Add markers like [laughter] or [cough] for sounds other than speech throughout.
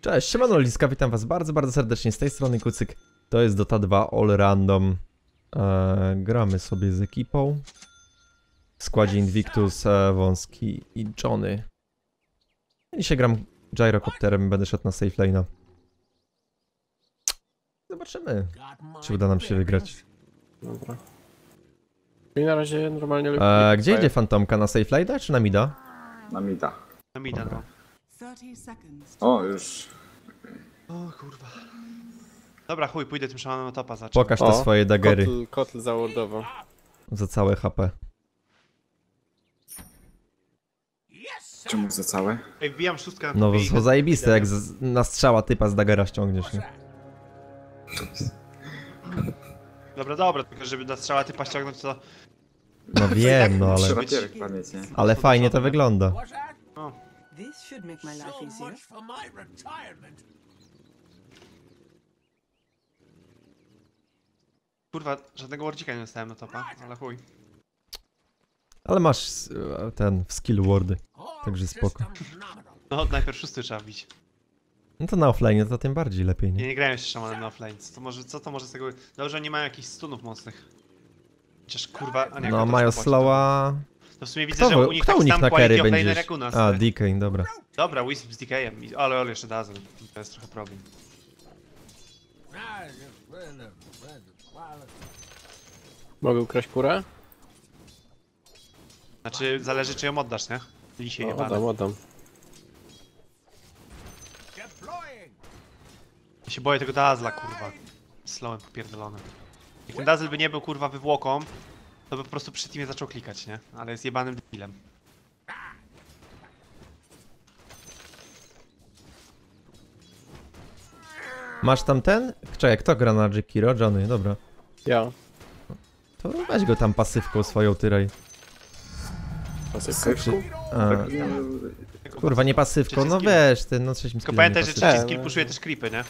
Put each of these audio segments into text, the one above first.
Cześć, siemano Liska, witam was bardzo, bardzo serdecznie z tej strony Kucyk. To jest Dota 2 All Random. Eee, gramy sobie z ekipą. W składzie Invictus, e, Wąski i Johnny. Dzisiaj gram gyrocopterem, będę szedł na safe lane'a. Zobaczymy, czy uda nam się wygrać. Dobra. I na razie normalnie lubię. Eee, gdzie idzie Fantomka? Na safe lane'a czy na mida? Na mida. No mi no. 30 seconds. O, już. O kurwa. Dobra, chuj, pójdę tym szamanem na topa zacząć. Pokaż te O, swoje dagery Kotl, kotl za całe HP. Czemu za całe? Ej, wbijam szóstkę na No, topie i- to zajebiste, jak z, na strzała typa z dagera ściągniesz, nie? Dobra, dobra, tylko żeby na strzała typa ściągnąć to... No [laughs] wiem, no ale... Pamięć, nie? Ale fajnie to wygląda. No. This should make my life easier. Kurwa, żadnego wardzika nie dostałem na topa, ale chuj. Ale masz e, ten w skill wordy, także spoko. No, najpierw szósty trzeba wbić. No to na offline to tym bardziej lepiej, Ja nie? nie grałem jeszcze szamanem na offline. Co to może, co to może z tego... Dobrze, nie mają jakichś stunów mocnych. Chociaż kurwa... A nie, No to mają slowa... To w sumie widzę, Kto, że u nich kto tak u nich sam quality of jak u nas. A? DK, dobra. Dobra, Wisp z DK-em, i- ale ale jeszcze Dazzle. To jest trochę problem. Mogę ukraść kurę? Znaczy, zależy czy ją oddasz, nie? Lisie No, jebane. oddam, oddam. Ja się boję tego Dazzla, kurwa. Slowem popierdolonym. Jak ten Dazzle by nie był, kurwa, wywłoką, to by po prostu przy teamie zaczął klikać, nie? Ale jest jebanym debilem. Masz tam ten? Czekaj, kto gra na Jekiro? Johnny, dobra. Ja. To weź go tam pasywką swoją tyraj. A, Tak, no, kurwa, nie pasywką, no weź, ty, no trzecim Tylko skillem pamiętaj, że pasywką. trzeci pasywka. skill puszuje też creepy, nie?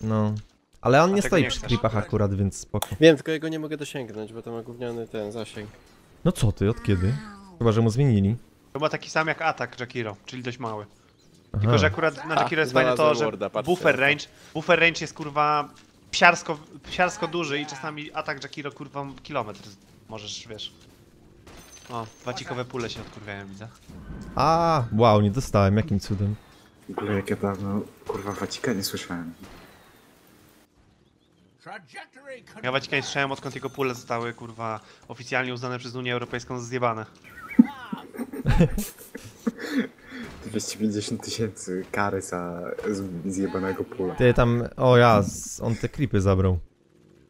No. Ale on nie stoi nie przy creepach akurat, więc spoko. Wiem, tylko jego nie mogę dosięgnąć, bo to ma gówniany ten zasięg. No co ty, od kiedy? Chyba, że mu zmienili. To ma taki sam jak atak Jakiro, czyli dość mały. Aha. Tylko, że akurat na Jakiro jest fajne to, że buffer range, buffer range jest kurwa psiarsko, psiarsko duży i czasami atak Jakiro kurwa kilometr możesz, wiesz. O, wacikowe pule się odkurwiają, widzę. A, wow, nie dostałem, jakim cudem. w ogóle jak ja dawno, kurwa, Watika nie słyszałem. Ja Wacika nie słyszałem odkąd jego pule zostały kurwa oficjalnie uznane przez Unię Europejską za zjebane. 250 tysięcy kary za zjebanego pula. Ty tam, o ja, on te creepy zabrał.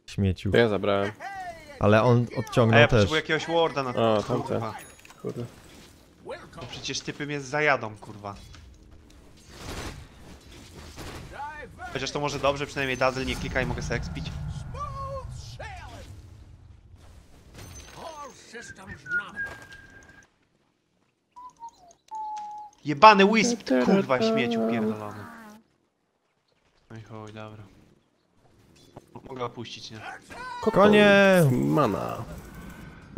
Śmieciu. To ja zabrałem. Ale on A odciągnął ja też. potrzebuję jakiegoś warda na O, to, tamte. kurwa. Kurde. No przecież typy mnie zajadą, kurwa. Chociaż to może dobrze, przynajmniej Dazzle nie klika i mogę sobie expić. Jebany wisp, kurwa, śmieciu pierdolony. No i chuj, dobra. Mogę opuścić, nie? Konie! Mana.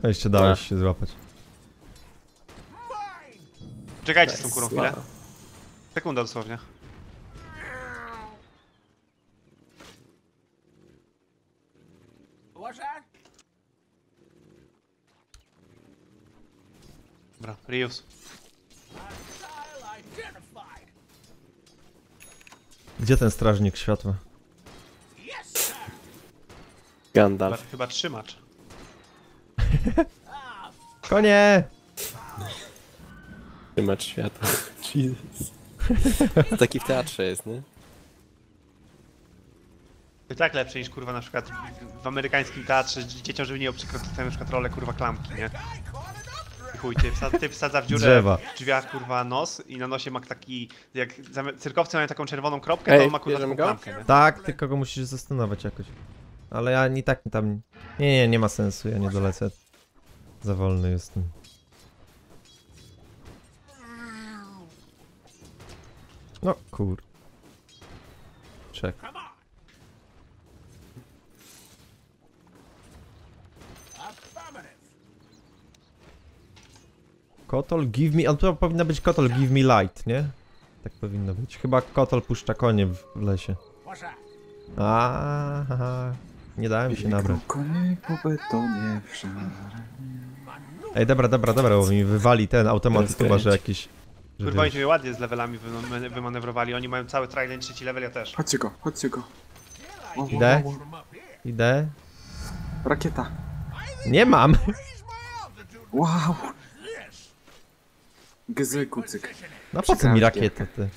No jeszcze dałeś się złapać. Czekajcie z tą kurą chwilę. Sekunda dosłownie. Dobra, reuse. Gdzie ten strażnik światła? Chyba, Gandalf. chyba trzymacz. [laughs] Konie! Trzymacz świata. [laughs] Jesus. To [laughs] taki w teatrze jest, nie? To tak lepsze niż kurwa na przykład w- w amerykańskim teatrze dzieciom, żeby nie obrzykać na przykład rolę kurwa klamki, nie? I Chuj, ty, wsadza, ty wsadza w dziurę Drzewa. w drzwiach kurwa nos i na nosie ma taki, jak zami- cyrkowcy mają taką czerwoną kropkę, to Ej, on ma kurwa taką bierzemy go? klamkę, nie? Tak, tylko go musisz zastanowić jakoś. Ale ja nie tak tam... Nie, nie, nie ma sensu, ja nie dolecę. Za wolny jestem. No kur... Czek. Kotol, give me... On to powinna być kotol, give me light, nie? Tak powinno być. Chyba kotol puszcza konie w w lesie. A, haha. Nie dałem się nabrać. Ej, dobra, dobra, dobra, bo mi wywali ten automat chyba, że jakiś... Że Kurwa, oni ładnie z levelami wyman- wymanewrowali. Oni mają cały trident trzeci level, ja też. Chodźcie go, chodźcie go. O, Idę. o, o. Idę. Rakieta. Nie mam! Wow. Gzy kucyk. No po co mi rakiety, ty?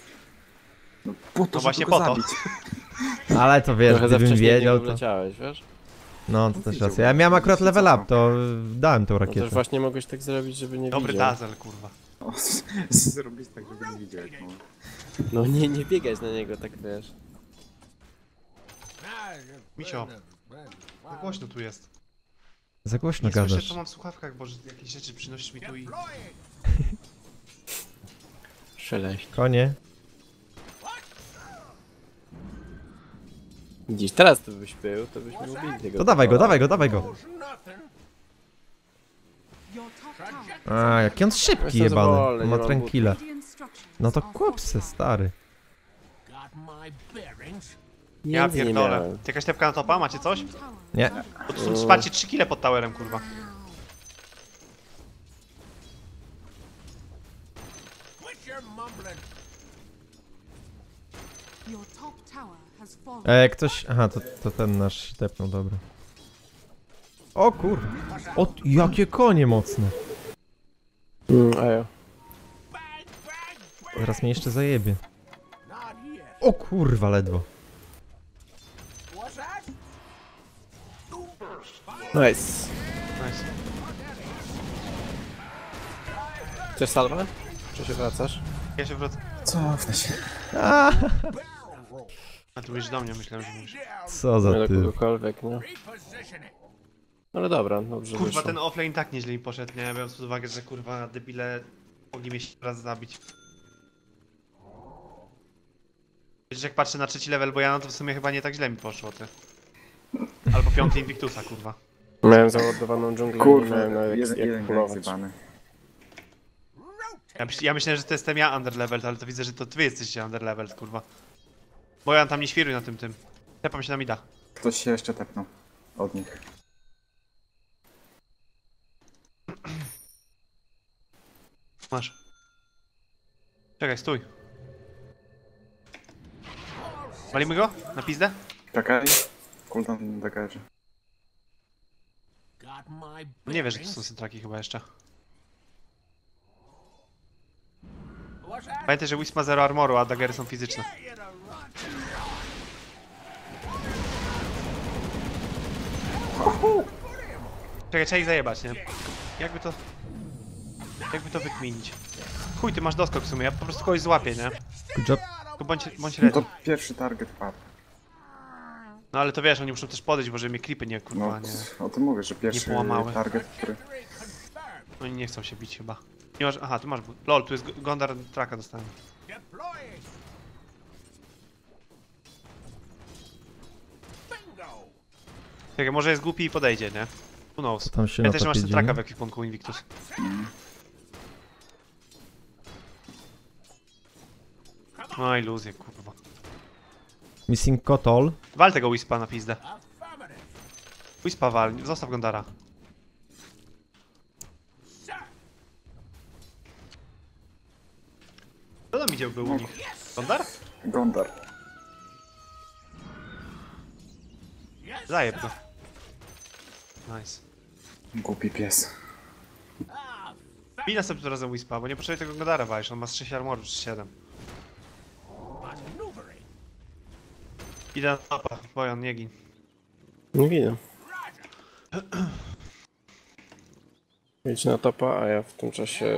No po to, No właśnie po to. zabić. [laughs] Ale to wiesz, Trochę gdybym wiedział, to... wiesz? No, to też racja. Ja miałem akurat level up, to dałem tą No też rakietę. właśnie mogłeś tak zrobić, żeby nie Dobry widział. dazel, kurwa. O, zrobić tak, żeby nie widział. No. No nie, nie biegać na niego, tak wiesz. Misio. Za głośno tu jest. Za głośno Nie słyszę, gadasz. co mam w słuchawkach, bo że jakieś rzeczy przynosisz mi tu i... Szeleść. Konie. Widzisz, teraz to byś był, to byśmy ubili tego. To dawaj go, dawaj go, dawaj go. A, jaki on szybki Jestem jebany. zadowolony, Ma nie mam tranquila. No to are kup se, fortified. stary. Ja Nigdy nie pierdolę. miałem. Jakaś tepka na topa, macie coś? Nie. Bo tu są wsparcie 3 kile pod towerem, kurwa. E, ktoś... Aha, to, to ten nasz tepnął, dobra. O kur... O, jakie konie mocne. Mm, ajo. Zaraz mnie jeszcze zajebie. O kurwa, ledwo. Nice. Nice. Chcesz salwę? Czy się wracasz? Ja się wrócę. Cofnę się. A, tu mówisz do mnie, myślałem, że mówisz. co za Nie do ty. kogokolwiek, no. Ale dobra, dobrze Kurwa, wyszło. ten offlane tak nieźle mi poszedł, nie? Biorąc pod uwagę, że kurwa debile mogli mnie się raz zabić. Wiesz, jak patrzę na trzeci level Bojana, to w sumie chyba nie tak źle mi poszło, ty. Albo piąty Invictusa, kurwa. Miałem załadowaną dżunglę i nie Kurwa, miałem na jak, jeden, jak jeden polować. zjebany. Ja, myśl, ja myślałem, że to jestem ja underleveled, ale to widzę, że to wy jesteście underleveled, kurwa. Bojan tam nie świruj na tym tym. Tepam się na mida. Ktoś się jeszcze tepnął. Od nich. [clears throat] Masz. Czekaj, stój. Walimy go? Na pizdę? Czekaj. Cooldown dagarzy. Nie wiesz, że to są syntraki chyba jeszcze. Pamiętaj, że Wisp ma 0 armoru, a dagery są fizyczne. Czekaj, trzeba ich zajebać, nie? Jakby to... Jakby to wykminić? Chuj, ty masz doskok w sumie, ja po prostu kogoś złapię, nie? Good job. Tylko bądź, bądź ready. to pierwszy target padł. No ale to wiesz, oni muszą też podejść, bo żeby mnie klipy nie, kurwa, No, nie... o tym mówię, że pierwszy połamały. target, który... Oni nie chcą się bić chyba. Nie masz... Aha, tu masz... Lol, tu jest G- Gondar traka dostałem. Czekaj, może jest głupi i podejdzie, nie? Who knows. Co tam się Ja też masz topie ten traka dzieje? w ekwipunku Invictus. No iluzję, kurwa. Missing kotol. Wal tego Wispa na pizdę. Wispa wal, zostaw Gondara. Kto tam idzie był u nich? Gondar? Gondar. Zajeb go. Nice. Głupi pies. Bij następnym razem Wispa, bo nie potrzebuję tego Gondara walić, on ma z 6 armoru czy 7. Idę na mapa, Bojan, nie gin. Nie widzę. Idź na topa, a ja w tym czasie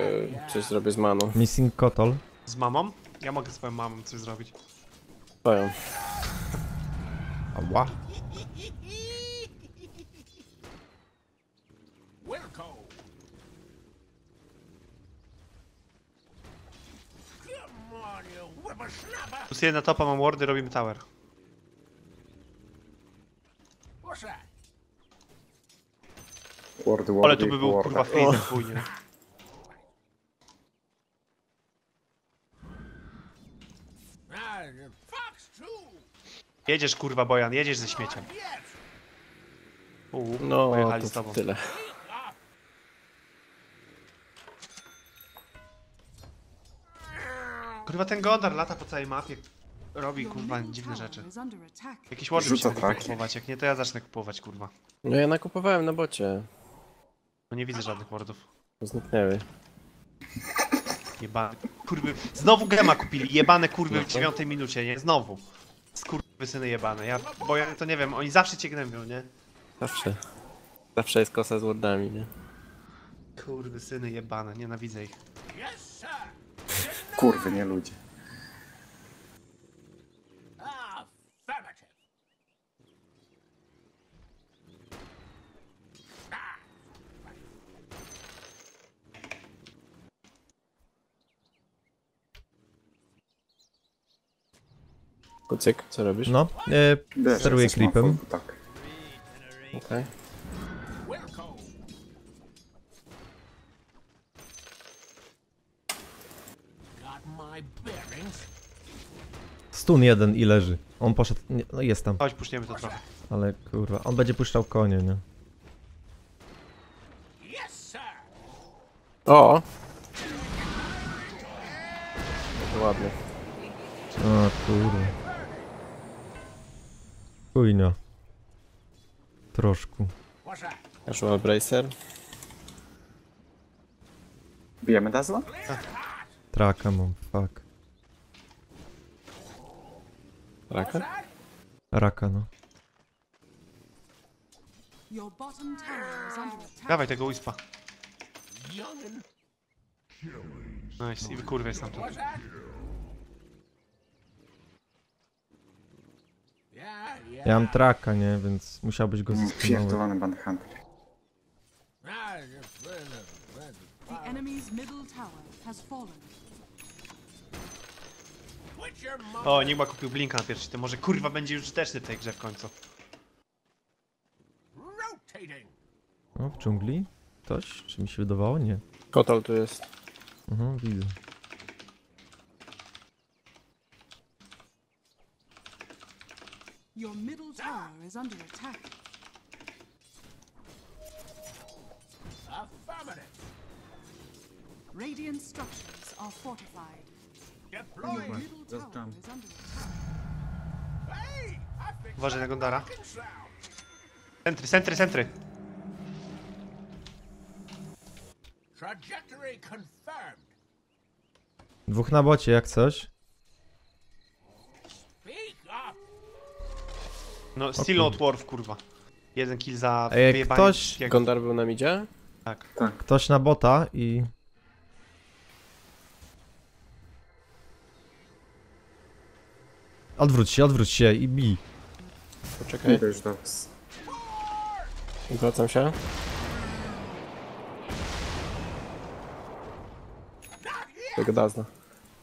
coś zrobię z maną. Missing kotol. Z mamą? Ja mogę z swoją mamą coś zrobić. Stoją. Ała. Plus jedna topa, mam wardy, robimy tower. Wordy, wordy, Ale tu by był wordy. kurwa chuj, nie? Jedziesz kurwa Bojan, jedziesz ze śmieciem. Uuu, No, pojechali z to tobą. tyle. Kurwa ten Gondar lata po całej mapie. Robi Your kurwa dziwne rzeczy. Jakieś wardy Rzuca traki. kupować, jak nie to ja zacznę kupować kurwa. No ja nakupowałem na bocie. No nie widzę żadnych wardów. Zniknęły. Jebane. Kurwy. Znowu gema kupili. Jebane kurwy No w to- dziewiątej minucie, nie? Znowu. Skurwy syny jebane. Ja, bo ja to nie wiem, oni zawsze cię gnębią, nie? Zawsze. Zawsze jest kosa z wardami, nie? Kurwy syny jebane, nienawidzę ich. Kurwy, nie ludzie. Kucyk, co robisz? No, e, steruję mafą, Tak. Okej. Stun jeden i leży. On poszedł, nie, no jest tam, Chodź, to trochę. ale kurwa, on będzie puszczał konie, nie? O! To ładnie. O kurwa. Chujnia. Troszku. Casual Bracer. Bijemy Dazla? Traka mam, fuck. Raka? Raka, no. Dawaj tego wispa. Nice, i wykurwiaj stamtąd. Ja mam traka, nie? Więc musiałbyś go zestunować. Pierdolony Bandhunter. The enemy's middle tower has fallen. O, Enigma kupił Blinka na pierwszy, to może kurwa będzie już użyteczny w tej grze w końcu. O, w dżungli? Ktoś? Czy mi się wydawało? Nie. Kotol tu jest. Mhm, widzę. Your middle tower is under attack. Radiant structures are fortified. Attack. Uważaj na Gondara. Centry, centry, centry. Dwóch na bocie, jak coś. No, still not worth, kurwa. Jeden kill za Ej, wyjebanie ktoś- wszystkiego. Gondar był na midzie? Tak. Ktoś na bota i... Odwróć się, odwróć się i bij. Poczekaj. Już do was. Wracam się. Tego Dazna.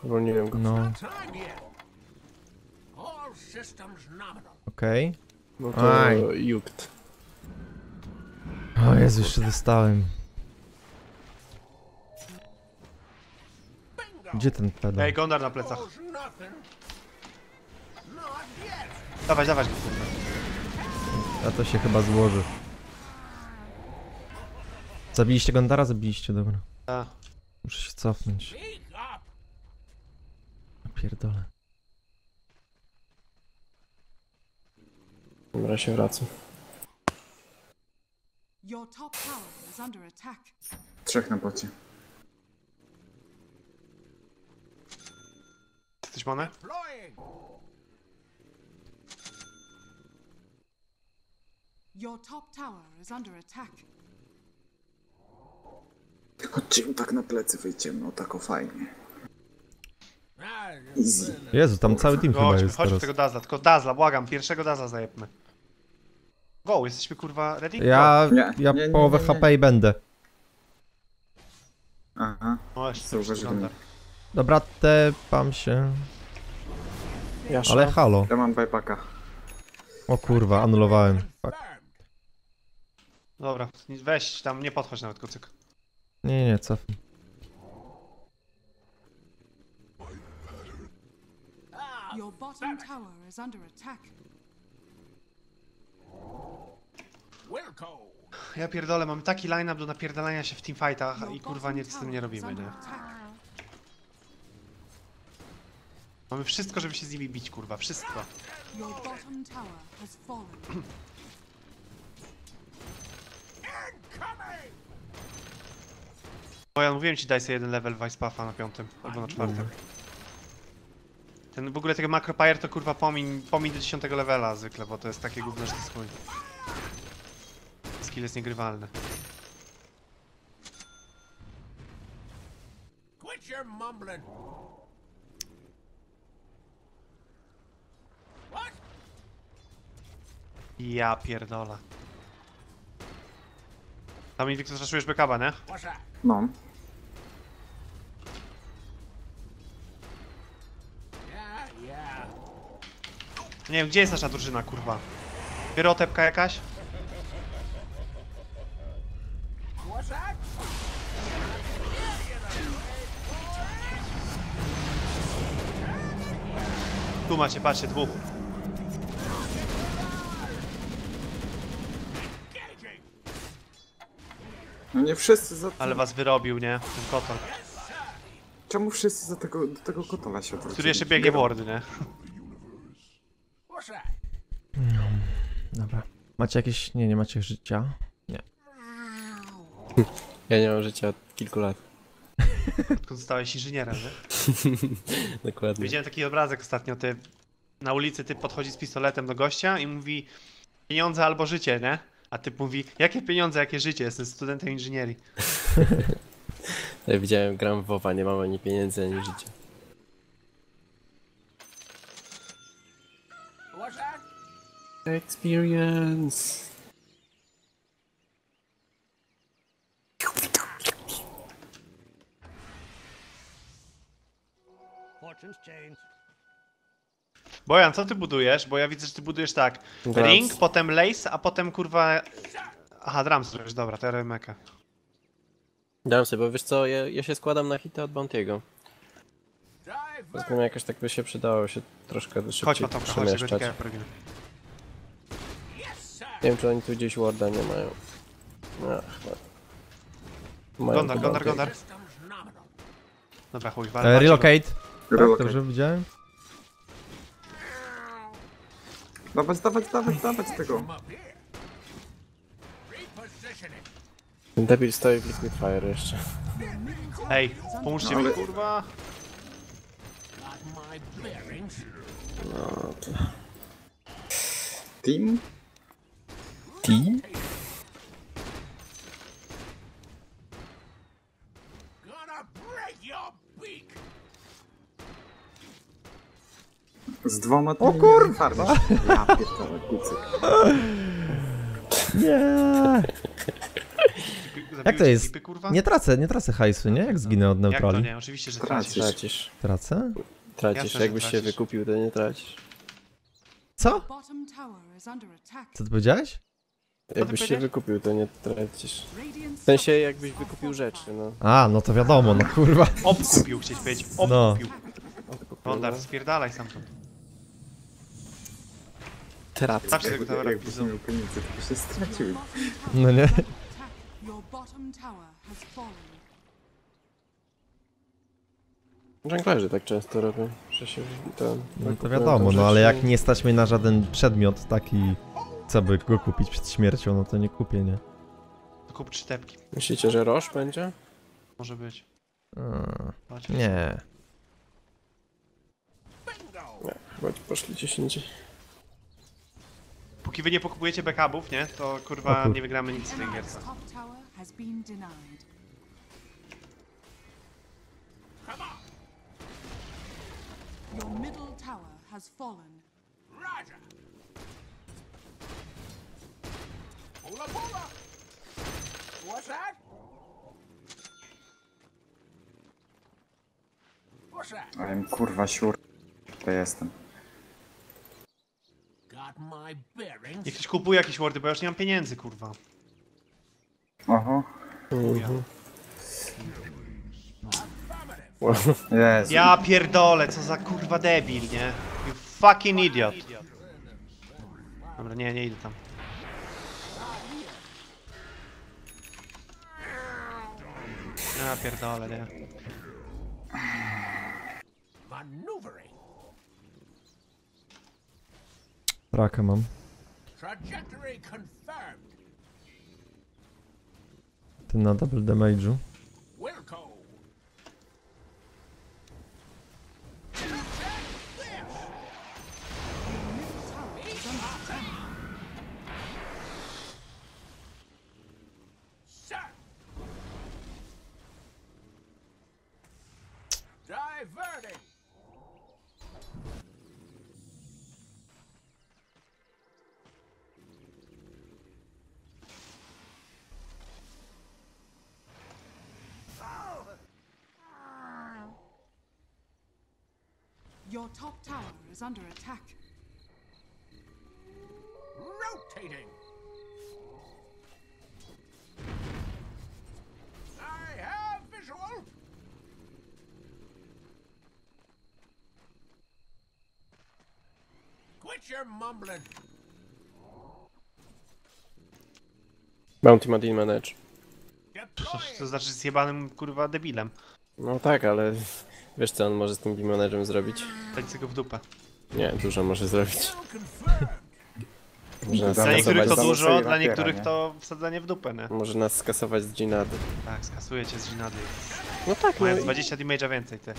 Uwolniłem go. No, okej. No to Aj. Jukt. O Jezu, jeszcze dostałem. Gdzie ten pedał? Ej, Gondar na plecach. Dawać, dawać go, kurwa. A to się chyba złoży. Zabiliście Gondara? Zabiliście, dobra. A, Muszę się cofnąć. Pierdolę. Dobra, się wracam. Your top tower is under attack. Trzech na bocie. Coś manę? Your top tower is under attack. Chodźcie im tak na plecy wyjdziemy, no tak o fajnie. Easy. Jezu, tam cały team chyba Chodźmy, jest chodźmy teraz. tego Dazla, tylko Dazla, błagam, pierwszego Dazla zajebmy. Go, jesteśmy kurwa ready? Ja, Nie, ja nie, nie, połowę nie, nie. HP i będę. Aha. Go. O, jeszcze. Dobra, tepam się. Jasza. Ale halo. Ja mam buybacka. O kurwa, anulowałem. Fuck. Dobra, weź tam, nie podchodź nawet kocyk. Nie, nie, cofnij. Your bottom tower is under attack. Wilco. Ja pierdolę, mamy taki line-up do napierdalania się w teamfightach i kurwa nic z tym nie robimy, nie? Mamy wszystko, żeby się z nimi bić, kurwa, wszystko. [clears throat] Bo ja mówiłem ci, daj sobie jeden level Vice Puffa na piątym, albo na czwartym. Ten w ogóle tego Macropire to kurwa pomiń, pomiń do 10 levela zwykle, bo to jest takie gówno, że to jest chuj. Skill jest niegrywalny. Quit your mumbling. What? Ja pierdolę. Tam Invictus raszujesz backaba, nie? No. Nie wiem, gdzie jest nasza drużyna, kurwa? Wyrotepka jakaś? Tu macie, patrzcie, dwóch. No nie wszyscy za... Ale was wyrobił, nie? Ten kotor. Czemu wszyscy za tego, do tego kotola się odwrócili? Który jeszcze biegnie w wardy, nie? That? Dobra. Macie jakieś... Nie, nie macie życia. Nie. Ja nie mam życia od kilku lat. [laughs] Odkąd zostałeś inżynierem, nie? [laughs] Dokładnie. Widziałem taki obrazek ostatnio, ty na ulicy typ podchodzi z pistoletem do gościa i mówi pieniądze albo życie, nie? A typ mówi, jakie pieniądze, jakie życie, jestem studentem inżynierii. [laughs] Ja widziałem, gram w WoWa, nie mam ani pieniędzy, ani życia. Experience. Fortune's change. Bojan, co ty budujesz? Bo ja widzę, że ty budujesz tak, Drums. ring, potem lace, a potem kurwa... Aha, drums zrobisz, dobra, to ja robię mekę. Dam sobie, bo wiesz co, ja, ja się składam na hita od Bounty'ego. Zresztą jakoś tak by się przydało się troszkę Chodź szybciej Matomka, chodź, przemieszczać. tego porobimy. Yes, sir. Nie wiem, czy oni tu gdzieś warda nie mają. Ach, no. Mają Gondar, tu Gondar, Bounty'ego. Gondar. Dobra, chuj, E, walę. walcie relocate. Tak, Relocate. dobrze widziałem? Dawać, dawać, dawać, dawać tego. Ten debil stoi w Liquid Fire jeszcze. Ej, pomóżcie No, mi, ale- kurwa. No to... Team? Team? Z dwoma O kurwa! Ja pierdolę, kucyk. Nie. Jak to jest? Nie tracę, nie tracę hajsu, nie? Jak zginę od Jak to neutrali. nie? Oczywiście, że Tracisz. tracisz. Tracisz. Tracę? Tracisz. Jasne, że Jakbyś się tracisz. wykupił, to nie tracisz. Co? Bottom tower is under attack. Co ty powiedziałeś? Jakbyś się powiedziałeś? wykupił, to nie tracisz. W sensie, jakbyś wykupił rzeczy, no. A, no to wiadomo, no kurwa. Obkupił, chcieć powiedzieć. No. Obkupił. Gondar, spierdalaj sam tu. Tracisz. Zawsze tego towera jakbyś widzą. nie miał pieniędzy, to się stracił. Bottom tower No nie? Żonglerzy tak często robią, że się to... No to wiadomo, no ale jak nie stać mnie na żaden przedmiot taki, co by go kupić przed śmiercią, no to nie kupię, nie? To Kup trzy tepki. Myślicie, że Roche będzie? Może być. A, Chodź. nie. Nie, chyba poszli gdzieś indziej. Póki wy nie pokupujecie backupów, nie? To kurwa kur- nie wygramy nic z tej gierce. Your middle tower has fallen. Roger. Pula pula. What's that? What's that? Ale kurwa siur. To jestem. Niech ktoś kupuje jakieś wordy, bo ja już nie mam pieniędzy, kurwa. Mhm. Jezu. Ja pierdolę, co za kurwa debil, nie? fucking idiot. Dobra, nie, nie idę tam. Ja pierdolę, nie. Maneuvering. Raka mam. Ten na double damage'u. Your top tower is under attack. Rotating. I have visual. Quit your mumbling. Bounty ma deal manage. To znaczy z jebanym kurwa debilem. No tak, ale wiesz co on może z tym managerem zrobić? Dać go w dupę. Nie, dużo może zrobić. Nas Dla niektórych to dużo, dla rapiera, niektórych nie? to wsadzanie w dupę, nie? może nas skasować z Ginady. Tak, skasuję cię z Ginady. No tak, no Mając i 20 damage'a więcej, ty.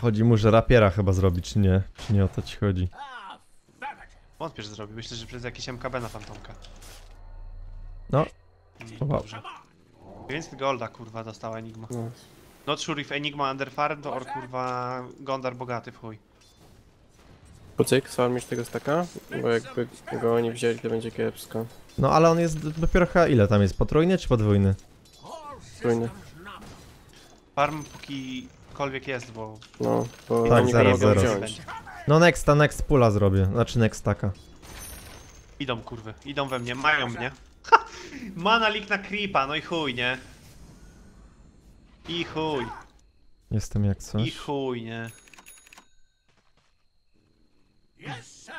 Chodzi mu, że rapiera chyba zrobić, czy nie? Czy nie o to ci chodzi? Wątpię, że zrobi. Myślę, że przez jakieś MKB na fantomka. No, I dobrze. Więcej golda, kurwa, dostała Enigma. No. Not sure if Enigma Underfarm to or kurwa Gondar bogaty w chuj. Kucyk, sfarmisz tego staka? Bo jakby go oni wzięli, to będzie kiepsko. no ale on jest dopiero chyba ile tam jest? Potrójny czy podwójny? Nominal. Farm pókikolwiek jest, bo No, bo Tak, zaraz, zaraz. wziąć. No nexta, next pula zrobię. Znaczy next taka. idą kurwy, idą we mnie, mają mnie. Ha! [laughs] Mana lik na creepa, no i chuj, nie? I chuj, Jestem jak i coś. chuj, nie? Yes, sir.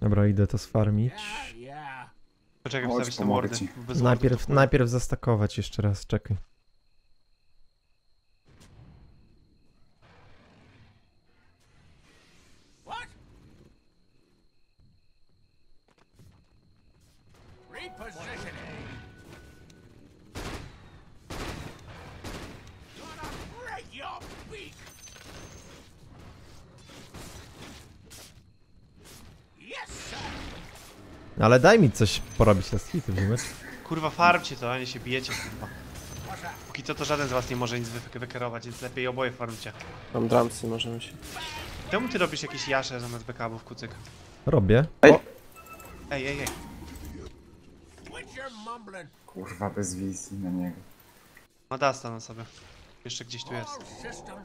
Dobra, idę to sfarmić. Poczekaj, wstawić te mordy. Najpierw, najpierw zastakować jeszcze raz, czekaj. Ale daj mi coś porobić na hity, wiemy? Kurwa, farmcie to, a nie się bijecie, kurwa. Póki co to żaden z was nie może nic wy wykerować, więc lepiej oboje farmcie. Mam drumsy, możemy się. Czemu ty robisz jakieś jasze zamiast backupów, kucyk? Robię. Ej. O, Ej, ej, ej. Kurwa, bez wizji na niego. Ma Dasta na sobie. Jeszcze gdzieś tu jest.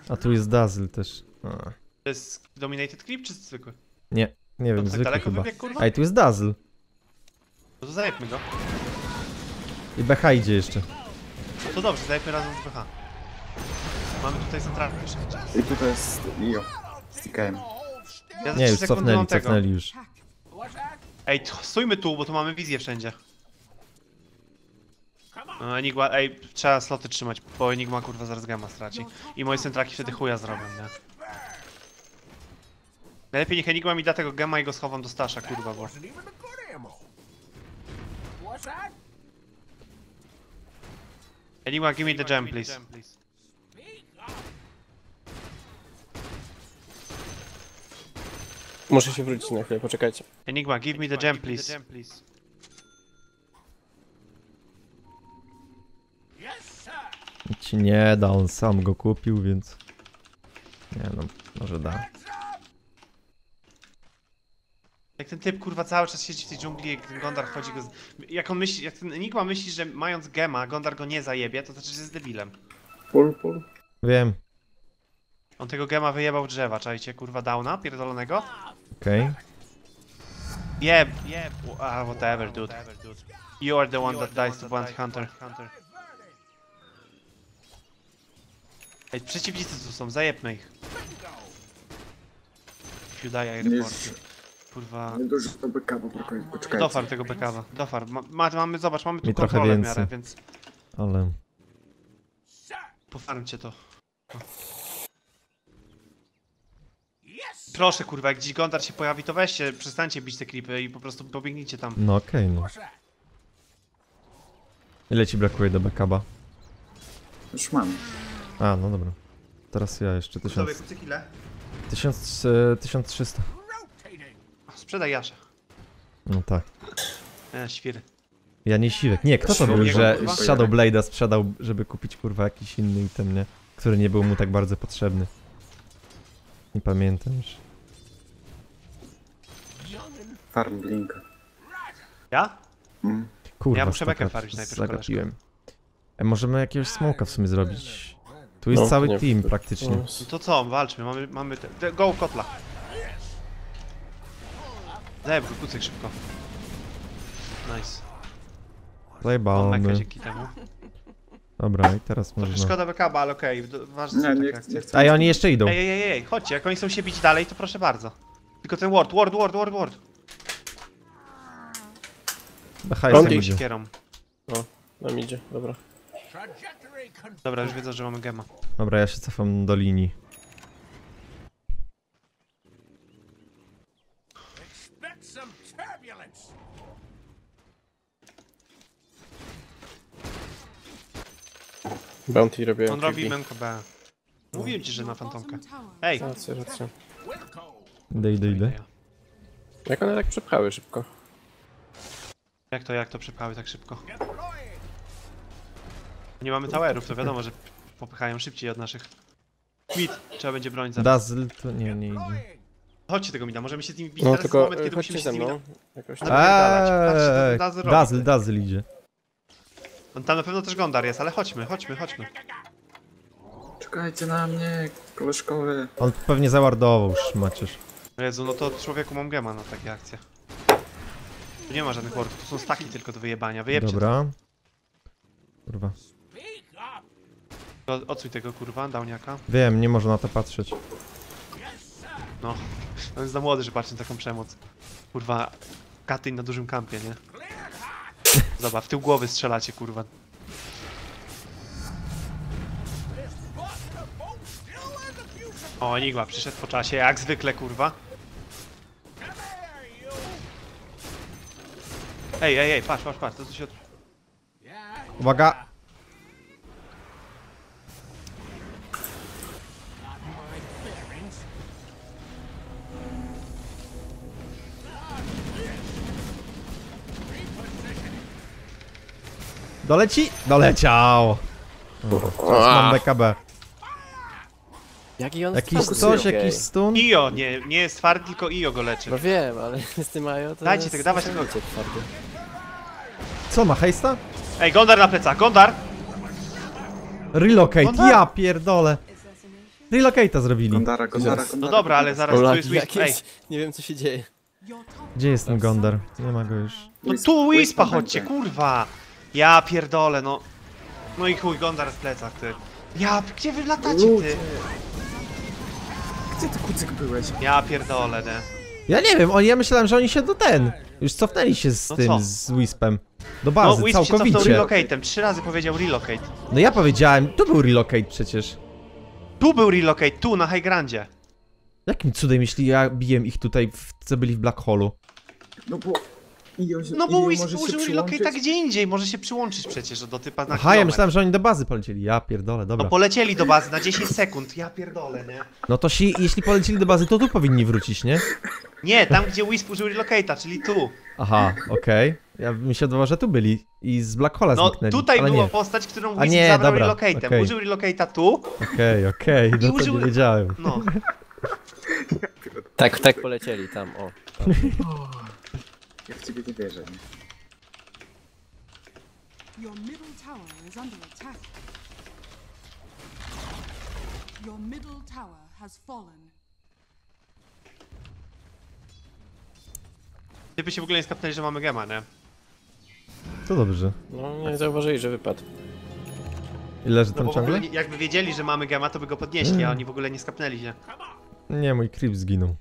A tu jest Dazzle też. A, To jest Dominated Clip czy zwykły? nie, nie To wiem, tak zwykle daleko chyba. wybiegł, kurwa? Ej, tu jest Dazzle. No to zajebmy go. I BH idzie jeszcze. No to dobrze, zajebmy razem z BH. Mamy tutaj centralkę jeszcze. I tutaj jest Io. Z TKM. Ja za Nie, trzy już sekundy cofnęli, mam tego. cofnęli już. Ej, t- stójmy tu, bo tu mamy wizję wszędzie. No, Enigma, ej, trzeba sloty trzymać, bo Enigma kurwa zaraz gama straci. I moje centraki wtedy chuja zrobią, nie? Najlepiej niech Enigma mi da tego gema i go schowam do stasza, kurwa, bo... Enigma, give me the gem, please. Muszę się wrócić na chwilę, poczekajcie. Enigma, give me the gem, please. Ci nie da, on sam go kupił, więc... Nie no, może da. Heads up. Jak ten typ kurwa cały czas siedzi w tej dżungli, jak ten Gondar chodzi go... Z... Jak on myśli, jak ten Enigma myśli, że mając gema, Gondar go nie zajebie, to znaczy, że jest debilem. Pull, pull. Wiem, On tego gema wyjebał drzewa, czajcie, kurwa downa, pierdolonego. okej. Yeah, yeah, uh, whatever, dude. You are the one that dies to bounty hunter. Ej, przeciwnicy tu są, zajebmy ich. If you die, I report you. Kurwa. Dużo to beka, bo brakuje. Poczekajcie. Dofar tego bekawa, dofar. Ma, ma, mamy, zobacz, mamy tu Mi trochę kontrolę w więcej. miarę, więc Ale... pofarmcie to. O. Proszę kurwa, jak gdzieś Gondar się pojawi, to weźcie, przestańcie bić te creepy i po prostu pobiegnijcie tam. No okej, no. Ile ci brakuje do backupa? Już mam. A, no dobra. Teraz ja jeszcze 1000... kucyk ile? 1000... e, 1300. Sprzedaj Jaszę. No tak. E, świry. Ja nie siwek. Nie, kto to był, że kurwa? Shadowblade'a sprzedał, żeby kupić kurwa jakiś inny item, nie? Który nie był mu tak bardzo potrzebny. Nie pamiętam już. Farm Blinka. Ja? Mm. Kurwa, Ja muszę bekę farmić najpierw, Zagapiłem. E, możemy jakiegoś smoka w sumie zrobić. Tu jest No, cały nie- team praktycznie. No, to co, walczmy, mamy, mamy te, go kotla. Zajeb go, kucyk szybko. Nice. Mam Zajebałem. mekę dzięki temu. Dobra, i teraz Trochę można... szkoda bekaba, ale okej, okay, ważne są takie akcje. A i oni jeszcze idą. Ej, ej, ej, ej, chodźcie, jak oni chcą się bić dalej, to proszę bardzo. Tylko ten ward, ward, ward, ward, ward. Aha, jest idzie. ludzie. Siekierą. nam idzie, dobra. Dobra, już wiedzą, że mamy gema. Dobra, ja się cofam do linii. Bounty robię. On robi MKB. Mówiłem ci, że na fantomkę. Ej! Racja, racja. Idę, idę, idę. Jak one tak przepchały szybko? Jak to, jak to przypchały tak szybko? Nie mamy towerów, to wiadomo, że popychają szybciej od naszych. Mid, trzeba będzie bronić za. Dazzle to nie, nie idzie. Chodźcie tego mida, możemy się z nimi bić. No Teraz jest tylko moment, kiedy chodźcie musimy się ze z nimi... mną. Jakoś No. co Eee. Dazzle, Dazzle idzie. On tam na pewno też Gondar jest, ale chodźmy, chodźmy, chodźmy. Czekajcie na mnie, koleżkowie. On pewnie zawardował, szmacisz. Jezu, no to człowieku mam gema na takie akcje. Tu nie ma żadnych worków, tu są staki tylko do wyjebania, wyjebcie Dobra. Kurwa. To. Odsuń tego kurwa, downiaka. Wiem, nie można na to patrzeć. No, on jest za młody, że patrzy na taką przemoc. Kurwa, Katyń na dużym kampie, nie? Zobacz, w tył głowy strzelacie, kurwa. O, Enigma przyszedł po czasie, jak zwykle, kurwa. Ej, ej, ej, patrz, patrz, patrz, to tu się... Uwaga! Doleci? Doleciał! Mam BKB. Jaki on Jakiś coś, jakiś stun? Io, nie, nie jest twardy, tylko Io go leczy. No wiem, ale [laughs] z tym mają to Dajcie tego, dawać tego. twardy. Co, ma hejsta? Ej, Gondar na plecach, Gondar! Relocate, Gondar? ja pierdolę! Relocate'a zrobili. Gondara, Gondara, No Gondara. dobra, ale zaraz tu Ola, jest Wisp. Ej. Nie wiem co się dzieje. Gdzie jest ten Gondar? Nie ma go już. no tu Wispa chodźcie, kurwa! Ja pierdolę, no. No i chuj, Gondar w plecach, ty. Ja, gdzie wy latacie, ty? Gdzie ty kucyk byłeś? Ja pierdolę, nie? Ja nie wiem, oni, ja myślałem, że oni się do ten. Już cofnęli się z No tym, co? z Wispem. Do No, bazy, Wisp się cofnął całkowicie. relocate'em, trzy razy powiedział relocate. No ja powiedziałem, tu był relocate przecież. Tu był relocate, tu, na High Grandzie. Jakim cudem, jeśli ja biję ich tutaj, w, co byli w Black Holu? No bo... Io, No bo się użył relocate'a gdzie indziej, może się przyłączyć przecież do typa na Aha, ja myślałem, że oni do bazy polecieli. Ja pierdolę, No dobra. polecieli do bazy na 10 sekund, ja pierdolę, nie? No to si, jeśli polecieli do bazy, to tu powinni wrócić, nie? Nie, tam gdzie Wisp użył relocate'a, czyli tu. Aha, okej. Ja mi się wydawało, że tu byli i z Black Hola No zniknęli. tutaj ale była nie. postać, którą A Wisp nie, zabrał dobra, relocate'em. okej. Użył relocate'a tu, Okej, okej, no to użył- nie wiedziałem. no. Tak, tak polecieli tam, o. [laughs] Ja w ciebie nie wierzę. nie? Your middle tower is under attack. Your middle tower has fallen. Typy się w ogóle nie skapnęli, że mamy gema, nie? To dobrze. No, nie zauważyli, że wypadł. I leży No tam bo w ogóle ciągle? nie- jakby wiedzieli, że mamy gema, to by go podnieśli, a oni w ogóle nie skapnęli się. Nie, mój creep zginął.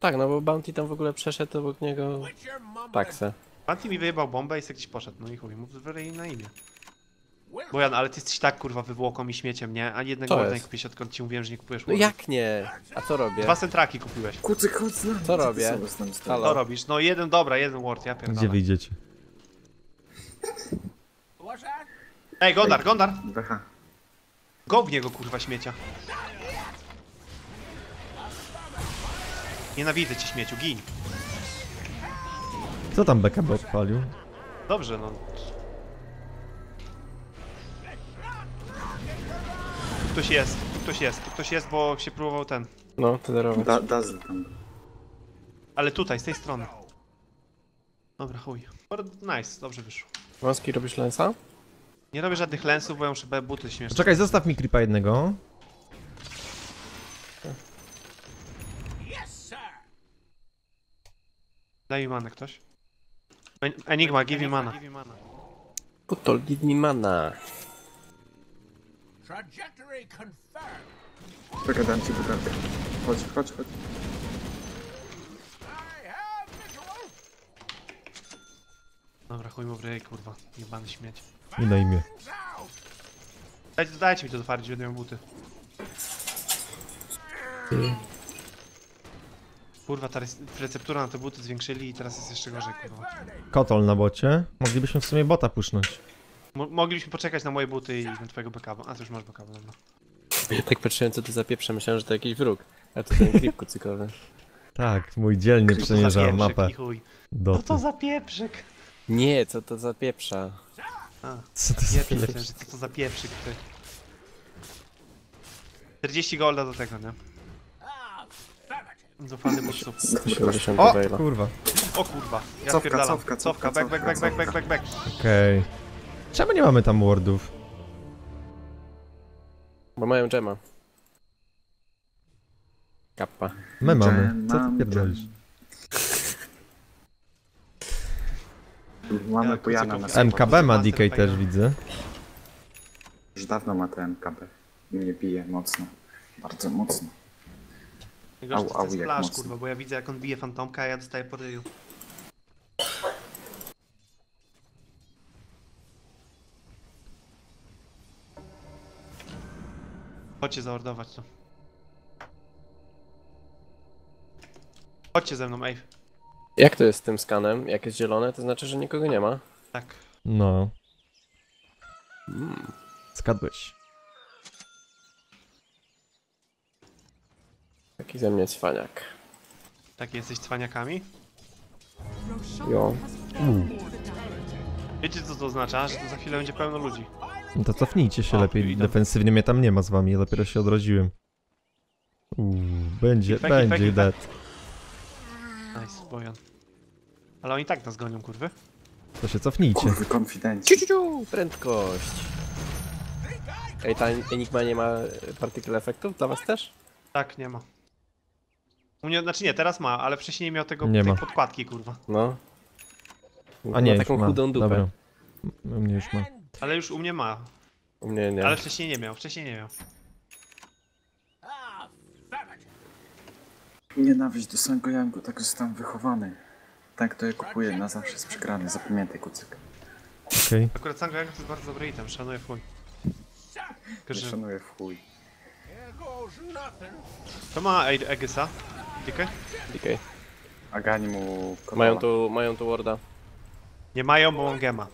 Tak, no bo Bounty tam w ogóle przeszedł obok niego taksę. Panty mi wyjebał bombę i sobie gdzieś poszedł, no i chuj, mów wyryj na imię. Bojan, ale ty jesteś tak kurwa wywłoką i śmieciem, nie? Ani jednego Co worda nie jest? kupiłeś, odkąd ci mówiłem, że nie kupujesz No jak nie? A co robię? Dwa centraki kupiłeś. Kucyk, chodź z nami. Co robię? Halo? Co robisz? No jeden, dobra, jeden word, ja Gdzie pierdolę. wyjdziecie? What's that? Ej, Gondar, Gondar! Go w niego kurwa śmiecia. Nienawidzę cię śmieciu, gin. Kto tam backup odpalił? Dobrze, no. Tu Ktoś jest, tu ktoś jest, tu ktoś jest, bo się próbował ten. No, tederować. Da, tam. Ale tutaj, z tej strony. Dobra, chuj. Nice, dobrze wyszło. Wąski robisz lensa? Nie robię żadnych lensów, bo ja muszę buty śmieszne. Czekaj, zostaw mi creepa jednego. Yes, sir. Daj mi manę ktoś. En- Enigma, give me mana. Putol, give me mana. Trajectory confirmed. Czekaj, dam ci butelkę. Chodź, chodź, chodź. Dobra, chuj mu w ryj, kurwa. Jebany śmieć. I na imię. Dajcie, dajcie mi to otwarć, będę miał buty. Kurwa, ta receptura na te buty zwiększyli i teraz jest jeszcze gorzej, kurwa. Kotol na bocie. Moglibyśmy w sumie bota pusznąć. Mo moglibyśmy poczekać na moje buty i na twojego backupa. A, ty już masz backupa, dobra. Tak patrzyłem co tu za pieprze, myślałem, że to jakiś wróg. A to ten klip kucykowy. Tak, mój dzielnie Co to za przemierza pieprzyk mapę do Co to za pieprzyk? Nie, co to za pieprza? A, Co to za ja pieprz? myślałem, że co to za pieprzyk, ty. 40 golda do tego, nie? Affirmative. Do fany butsów. 80 O, kurwa. O kurwa, ja Cofka, cofka, cofka, back, back, back, back, back, back, back. Okej. Czemu nie mamy tam wardów? Bo mają dżema. Kappa. My mamy. Co ty pierdolisz? Mamy Ja pojana na. MKB ma DK też widzę. Już dawno ma te MKB. Mnie bije mocno. Bardzo mocno. Najgorsze Au, to jest jak flash, mocno. kurwa, bo ja widzę jak on bije fantomka, a ja dostaję po ryju. Chodźcie zaordować to. Chodźcie ze mną, ej. Jak to jest z tym skanem? Jak jest zielone, to znaczy, że nikogo nie ma. Tak. No. Skadłeś. Taki ze mnie cwaniak. Tak jesteś cwaniakami? Jo. Wiecie co to oznacza? Że to za chwilę będzie pełno ludzi. No to cofnijcie się O, lepiej. Defensywnie mnie tam nie ma z wami, ja dopiero się odrodziłem. Uuu, będzie, będzie dead. Nice, bojan. Ale oni tak nas gonią, kurwy. To się cofnijcie. Kurwy konfidenci. Ciu, ciu, ciu, prędkość. Ej, ta Enigma nie ma particle efektów dla was też? Tak, nie ma. U mnie, znaczy nie, teraz ma, ale wcześniej nie miał tego, Nie tej ma. podkładki, kurwa. No. A nie, ma taką ma. chudą dupę. Dobra. U mnie już ma. Ale już u mnie ma. U mnie nie. Ale wcześniej nie miał, wcześniej nie miał. Nienawiść do samego Yangu, tak zostałem wychowany. Tak to je kupuję, na zawsze jest przegrany, zapamiętaj kucyk. Okej. Akurat Sangoyang to jest bardzo dobry item, szanuję w chuj. Szanuję w chuj. To ma Eg- Dikę? DK. A gani mu. Mają tu, mają tu warda. Nie mają, bo mam gema.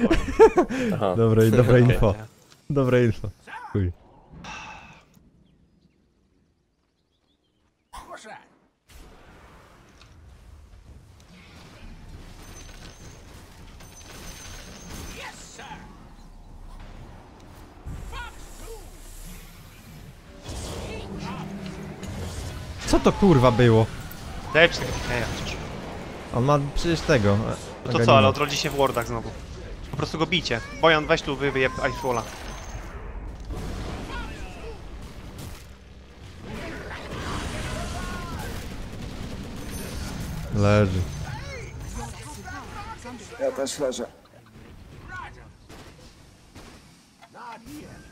Boję. [laughs] Aha. Dobre, dobre [laughs] Okej. info. Dobre info. Chuj. Co to kurwa było? Daj Dikeja chociaż. On ma przecież tego. No to Aganima. co, ale odrodzi się w wardach znowu. Po prostu go bijcie. Bojan, weź tu, wy, wyjeb Eiffela. Leży. Ja też leżę.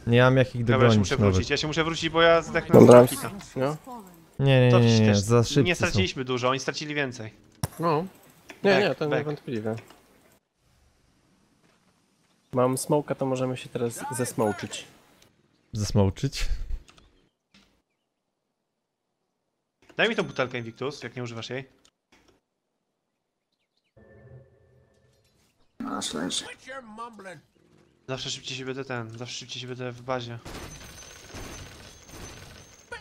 Nie mam jak ich Dobra, ja się dogonić muszę nawet. wrócić. Ja się muszę wrócić, bo ja zdechnę Mam z kita. No. Nie, nie, nie, nie, za szybcy nie są. straciliśmy dużo, oni stracili więcej. No. Nie, Back, nie, to back. niewątpliwe. Mam smoka, to możemy się teraz zesmołczyć. Zasmołczyć. Daj mi tą butelkę Invictus, jak nie używasz jej. Aż leży. Zawsze szybciej się będę ten, zawsze szybciej się będę w bazie.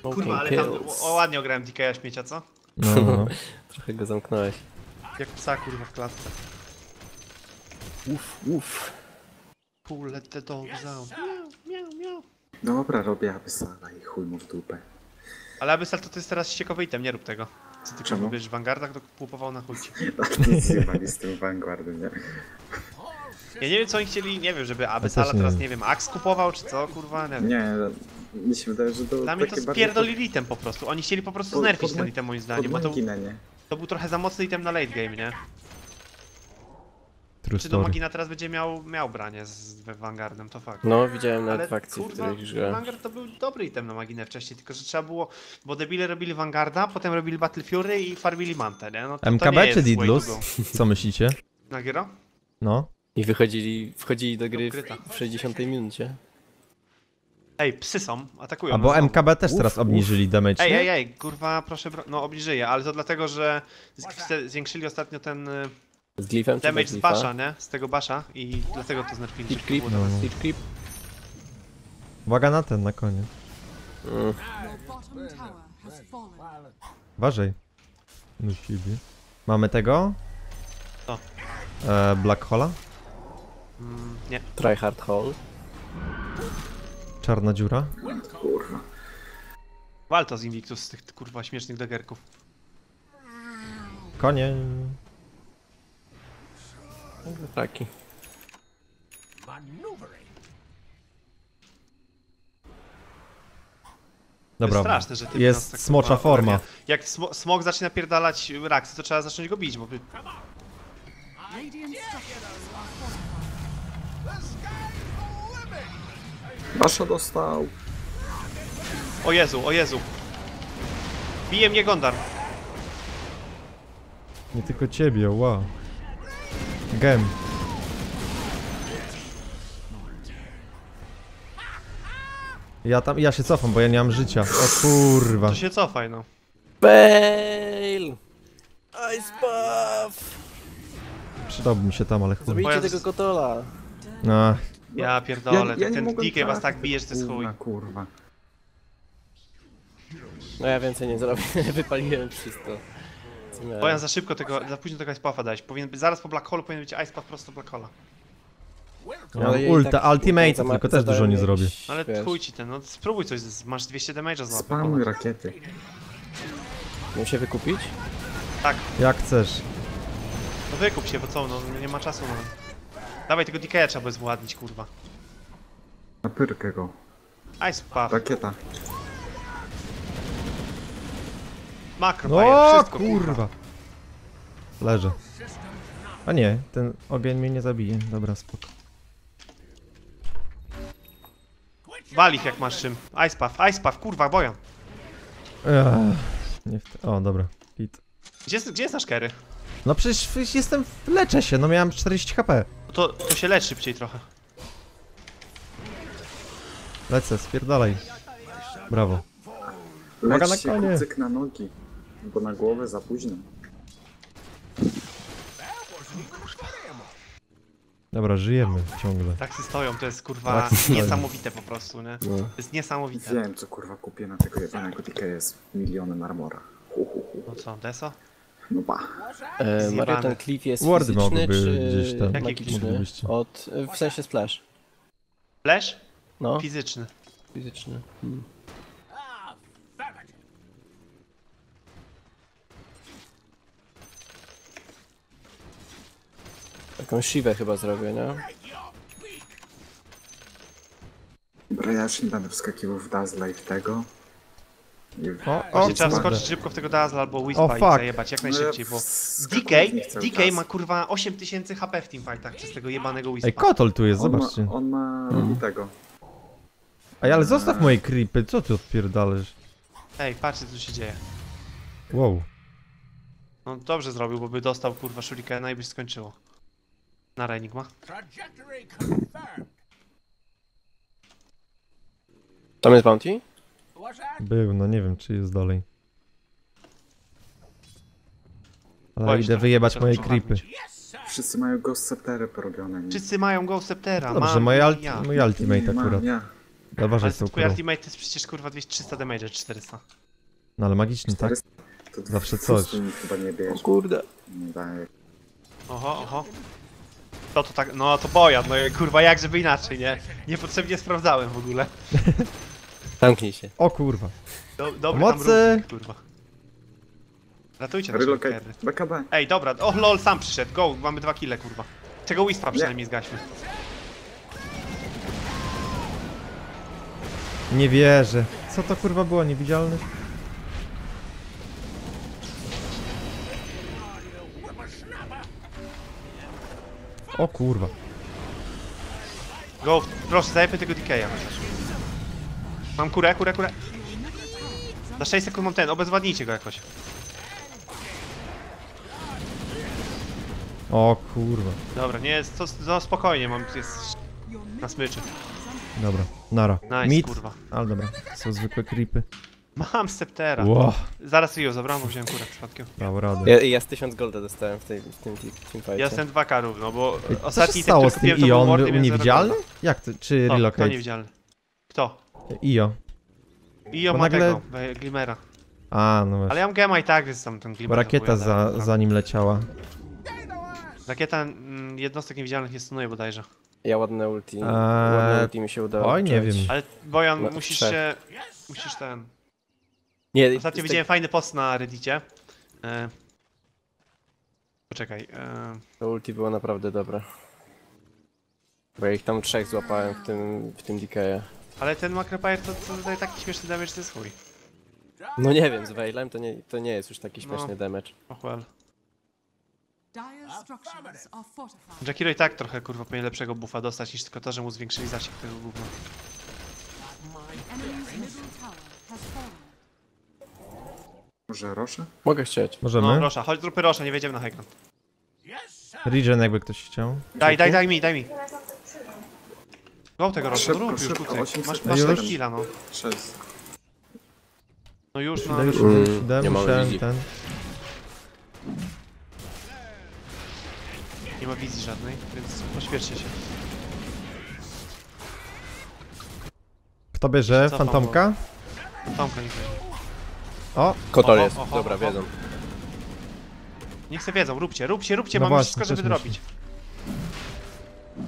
Kurwa, ale tam kills. o, ładnie ograłem DK'a śmiecia, co? No, no, no. [laughs] Trochę go zamknąłeś. Jak psa kurwa w klatce. Uff, uff. Pull let the dogs out. Miau, miau, miau. Dobra, robię Abyssala i chuj mu w dupę. Ale Abyssal to, to jest teraz ciekawy item, nie rób tego. Co ty Czemu? bierzesz w Vanguardach, to kupował na chuj. Tak nic zjebali z tym Vanguardem, nie? Ja nie wiem co oni chcieli, nie wiem, żeby Abyssala nie teraz, nie wiem, Axe kupował czy co, kurwa, nie wiem. Nie, mi się wydaje, że to Dla mnie to spierdolili item po prostu. Oni chcieli po prostu znerfić ten item moim zdaniem, bo to, to był trochę za mocny item na late game, nie? True Czy do. Magina teraz będzie miał, miał branie z Vanguardem, to fakt. No, widziałem nawet w akcji, w kurwa, której grałem. Vanguard to był dobry item na Maginę wcześniej, tylko że trzeba było, bo debile robili Vanguarda, potem robili Battle Fury i farbili Mantę, nie? No to, to MKB nie czy to Didlus? [laughs] Co myślicie? Na Giro? No. I wychodzili, wchodzili do gry w, w 60 minucie. Ej, psy są, atakują A bo. MKB też teraz Uf, obniżyli damage, Ej, ej, ej, kurwa, proszę, no obniżyję, ale to dlatego, że zwiększyli ostatnio ten y, Z glifem damage z basha, nie? Z tego basha i dlatego to znerfili. Stitch creep, było dobre. stitch creep. Uwaga na ten, na koniec. Mm. Uważaj. Do siebie. Mamy tego? Co? E, Black Hola? Mm, nie. Try hard hole. Czarna dziura? Kurwa. Wal to z Invictus, z tych kurwa śmiesznych dagerków. Konie. Taki. To jest Dobra. straszne, że ty Jest tak, smocza kurwa, forma. Jak smo smog zacznie napierdalać raksy, to trzeba zacząć go bić, bo... by- Radiant structures are fortified. Basza dostał. O Jezu, o Jezu. Bije mnie Gondar. Nie tylko ciebie, wow. Gem. Ja tam, ja się cofam, bo ja nie mam życia. O kurwa. To się cofaj, no. Fail! Ice buff! Przydałby mi się tam, ale chuj. Zabijcie tego kotola. Ach, Ja pierdolę, ja nie ten DK was tak bije, że to jest chuj. Kurwa, kurwa. No ja więcej nie zrobię, [laughs] wypaliłem wszystko. Miałem. Bojan za szybko tego, za późno tego Ice Puffa dać. Powinien być, zaraz po Black Hole powinien być Ice Puff prosto Black Hole'a. ja Ale ja i ulta, tak ultimate, za- tylko też dużo nie zrobię. Ale chuj ci ten, no spróbuj coś, z- masz 200 damage'a złapać. Spamuj rakiety. Mam się wykupić? Tak, Jak chcesz. no wykup się, bo co, no nie ma czasu, no. Dawaj tego DK'a trzeba by zładnić, kurwa. Na pyrkę go. Ice Puff, Rakieta. Macro No wszystko, kurwa. Leżę. A nie, ten ogień mnie nie zabije. Dobra, spoko. Wal ich jak masz czym. Ice Puff, Ice Puff, kurwa. Ech, nie w te... O, dobra. Hit. Gdzie, jest- gdzie jest nasz Kerry? No przecież jestem... w- Leczę się, no miałem 40 HP. To, to się lecz szybciej trochę. Lecę, spierdalaj. Brawo. Uwaga na Leć się konie. kucyk na nogi. Bo na głowę za późno. Dobra, żyjemy ciągle. Tak się stoją, to jest kurwa Tak stoją. niesamowite po prostu, nie? No. To jest niesamowite. Wiem co kurwa kupię na tego jebanego DK z milionem armora. Hu, hu, hu. No co, Deso? No ba. E. Mario, ten klif jest Wardy fizyczny mogłyby czy gdzieś tam. Magiczny? Od, w sensie splash. Flash? No, Fizyczny. fizyczny. Hmm. Taką siwę chyba zrobię, nie? Dobra, ja już nie będę wskakiwał w Dazzla i w tego. No, o, o, trzeba wskoczyć szybko w tego Dazzle albo Wispa i zajebać jak najszybciej, bo no, DK, DK ma kurwa 8000 HP w teamfightach przez tego jebanego Wispa. Ej, kotol tu jest, zobaczcie. On ma mhm. tego. Ej, ale zostaw eee. moje creepy, co ty odpierdalasz? Ej, patrzcie co tu się dzieje. Wow. On dobrze zrobił, bo by dostał kurwa shurikena i by się skończyło. Na Renigma. Tam jest bounty? Był, no nie wiem czy jest dalej. Ale idę wyjebać moje creepy. Wszyscy mają Ghost Sceptery porobione. Nie? Wszyscy mają Ghost Sceptera, Dobrze, moje ulti, ja. mój ultimate akurat. Ja. Zauważyć są kurwa. ultimate to jest przecież kurwa 300 damage, 400. No ale magiczny, 400, tak? Zawsze coś. Chyba nie. O kurde. Oho, oho. No to tak, no to Bojan, no kurwa jak żeby inaczej, nie? Niepotrzebnie sprawdzałem w ogóle. [laughs] Zamknij się. O kurwa. Do, Mocy. kurwa. Ratujcie naszego BKB. Ej, dobra, o lol, sam przyszedł, go, mamy dwa kile, kurwa. Tego Wispa przynajmniej zgaśmy. Nie wierzę. Co to kurwa było? Niewidzialny? O kurwa. Go, proszę, zajmę tego DK'a. chociaż. Mam kurę, kurę, kurę. Za 6 sekund mam ten, obezwładnijcie go jakoś. O kurwa. Dobra, nie, jest, to, spokojnie, mam jest na smyczy. Dobra, nara. Nice, kurwa. Ale dobra, są zwykłe creepy. Mam septera. Wow. Zaraz ją zabrałem, bo wziąłem kurę przypadkiem. Dał radę. Ja, ja z 1000 golda dostałem w, tej, w tym teamfightie. Ja jestem 2k równo, bo Ej, ostatni co się stało z tym i on był niewidzialny? Jak to, czy no, To No, niewidzialny. Kto? Io. Io ma nagle... tego, e, Glimera. A, no właśnie. Ale ja mam gema i tak, więc tam ten Glimmer... Bo rakieta za, za nim leciała. Rakieta mm, jednostek niewidzialnych nie stunuje bodajże. Ja ładne ulti. Eee... Ładne ulti mi się udało. Oj, nie wiem. Ale Bojan, no, musisz trzech. się... Musisz ten... Nie, Ostatnio tej... widziałem fajny post na reddicie. E, poczekaj. E... To ulti było naprawdę dobre. Bo ja ich tam trzech złapałem w tym, w tym DK'ie. Ale ten Macropire to, to tutaj taki śmieszny damage, to jest. No nie wiem, z Veilem to nie, to nie jest już taki no. śmieszny no. damage. Och well. Jakiro i tak trochę kurwa powinien lepszego buffa dostać niż tylko to, że mu zwiększyli zasięg tego gówna. Może Rosze? Mogę chcieć. No Możemy? Rosza, chodź trupy Rosza, nie wejdziemy na Hekno. Regen jakby ktoś chciał. Daj, daj, daj mi, daj mi. Go tego robisz, no, rób już szybko. Masz, 800, masz już? no. 6. No już, no. Już, mm, nie mamy. Ten. Nie ma wizji żadnej, więc poświeczcie się. Kto bierze? Cofam, Fantomka? Fantomka nie bierze. O! Kotol jest, oho, dobra, oho. wiedzą. Niech se wiedzą, róbcie, róbcie, róbcie, no mam właśnie, wszystko, żeby zrobić.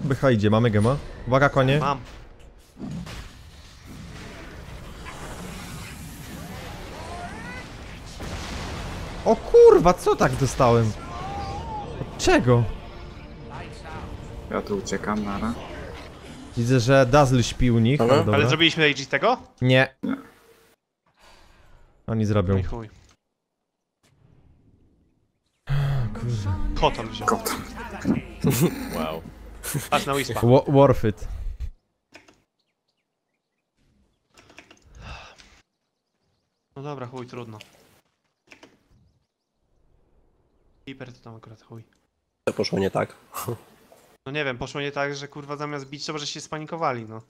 Bycha idzie, mamy gema. Uwaga, konie. Mam. O kurwa, co tak dostałem? Od czego? Ja tu uciekam, nara. Widzę, że Dazzle śpi u nich. Ale, no, ale zrobiliśmy AG z tego? Nie. Nie. Oni zrobią. No chuj, chuj. Kurde. Wziął. Wow. Patrz na Wispa. Worth it. No dobra, chuj, trudno. Piper to tam akurat chuj. To poszło nie tak. No nie wiem, poszło nie tak, że kurwa zamiast bić to może się spanikowali, no.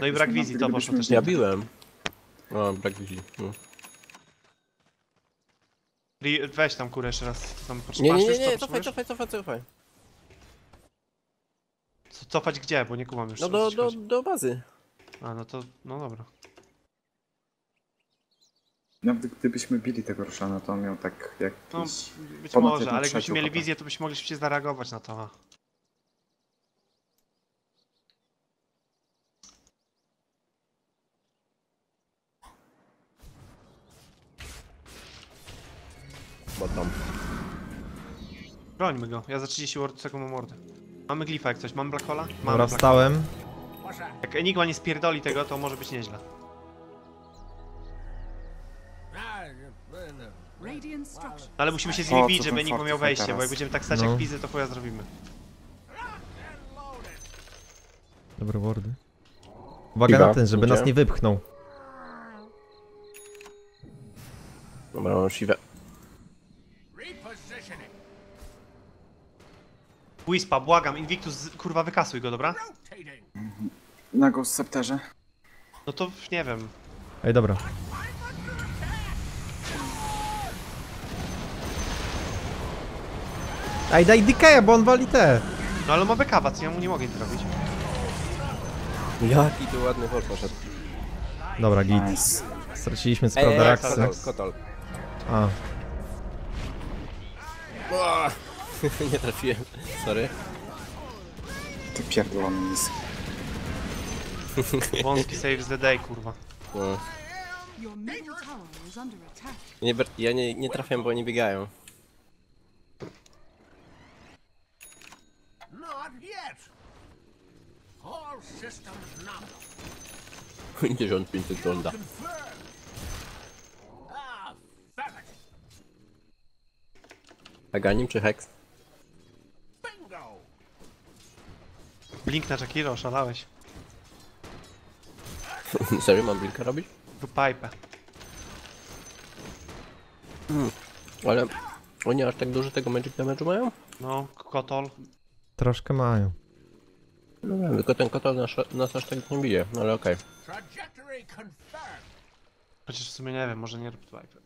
no i brak wizji, to poszło też nie Ja tak. biłem. O, no, brak wizji. No. Weź tam kurę jeszcze raz. Tam Nie, nie, nie, nie, cofaj, cofaj, cofaj, cofaj. Co- Cofać gdzie, bo nie kumam już. No do, do, do bazy. A, no to, no dobra. No, Nawet gdybyśmy bili tego Roszana, to on miał tak jak. No, być może, ale gdybyśmy mieli wizję, to byśmy mogli szybciej zareagować na to. Bo tam. Brońmy go, ja za 30 sekund mordę. Mamy glifa jak coś, mam black hola? Mam Dobra, wstałem. Jak Enigma nie spierdoli tego, to może być nieźle. No ale musimy się z nimi bić, żeby Enigma miał wejście, bo jak będziemy tak stać No. jak widzę, to chuja zrobimy. Dobre wordy. Uwaga na ten, żeby idzie. nas nie wypchnął. Dobra, mam siwe. Wispa, błagam, Invictus, kurwa wykasuj go, dobra? Na Ghost Scepterze. No to nie wiem. Ej, dobra. Ej, daj Dikeja, bo on wali te. No ale ma bekawa, co ja mu nie mogę nic zrobić. Jaki tu ładny wol poszedł. Dobra, git. Nice. Straciliśmy sprawę ej, reakcji. kotol, kotol. A, Ua! [laughs] Nie trafiłem, sorry. Ty pierdolony mis. [laughs] Wąski saves the day, kurwa. No. Nie, ja nie, nie trafiam, bo oni biegają. Nominal. 55 sekonda. Paganim czy Hex? Blink na Jakiro, oszalałeś. [laughs] Serio, mam blinka robić? Tu pipe. Ale oni aż tak dużo tego magic damage'u mają? No, kotol. troszkę mają. No wiem, tylko ten kotol nas, nas aż tak nie bije, no ale okej. Confirmed. Chociaż w sumie nie wiem, może nie rób pipe.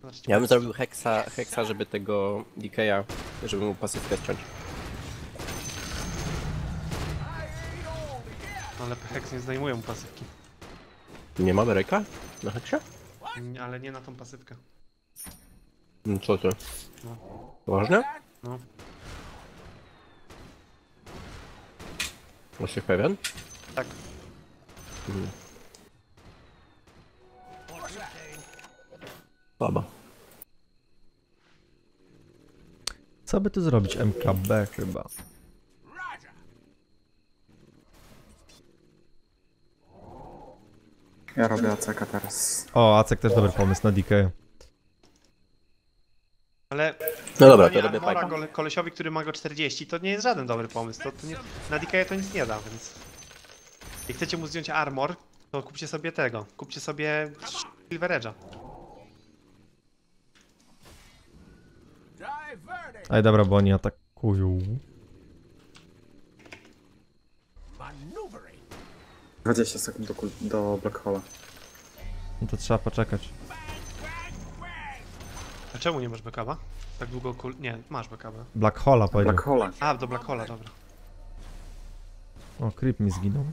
Znaczy, Ja bym zrobił Hexa, hexa żeby tego DK'a, żeby mu pasywkę ściąć. Ale Hex nie zdejmują pasywki. Nie mamy Reka na Hexie? Nie, Ale nie na tą pasywkę. No co ty? No. Ważne? No. Jesteś pewien? Tak. Słabo. Co by tu zrobić? MKB chyba. Ja robię ACK teraz. O, Acek też dobry pomysł na Dikeja. Ale No dobra, to robię Armora gole- kolesiowi, który ma go 40, to nie jest żaden dobry pomysł. To, to nie, na DK to nic nie da, więc... Jak chcecie mu zdjąć armor, to kupcie sobie tego. Kupcie sobie Silver Edge'a. Dobra, bo oni atakują. 20 sekund do, do Black Hole'a. No to trzeba poczekać. A czemu nie masz backupa? Tak długo kul... Nie, masz backupa. Black Hola powiedział. Black. A, do Black Hola, dobra. O, creep mi zginął.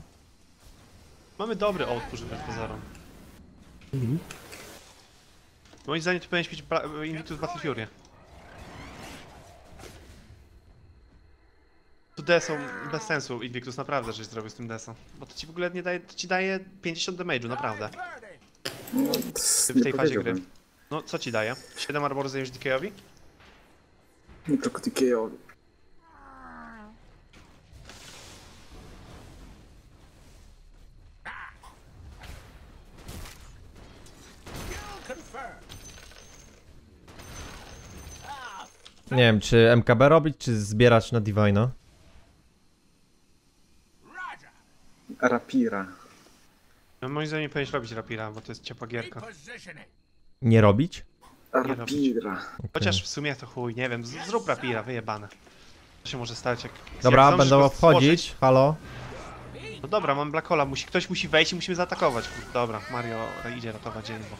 Mamy dobry output wbrew pozorom. Moim zdaniem tu powinieneś mieć Invictus Battle Fury. D są bez sensu Invictus, naprawdę, żeś zrobił z tym desem. Bo to ci w ogóle nie daje, to ci daje 50 damage'u, naprawdę. No, W tej fazie gry. No, co ci daje? 7 armoru zajmiesz DK-owi? Nie tylko. Confirmed. Nie wiem, czy MKB robić, czy zbierać na Divina? Roger. Rapira. No, moim zdaniem nie powinieneś robić Rapira, bo to jest ciepła gierka. Nie robić? Rapira. Chociaż w sumie to chuj, nie wiem, z- zrób Rapira, wyjebane. To się może stać jak... Dobra, jak zdążysz będą go wchodzić. Halo? No dobra, mam Black Hola, musi, ktoś musi wejść i musimy zaatakować. Dobra, Mario idzie ratować dzień, bo...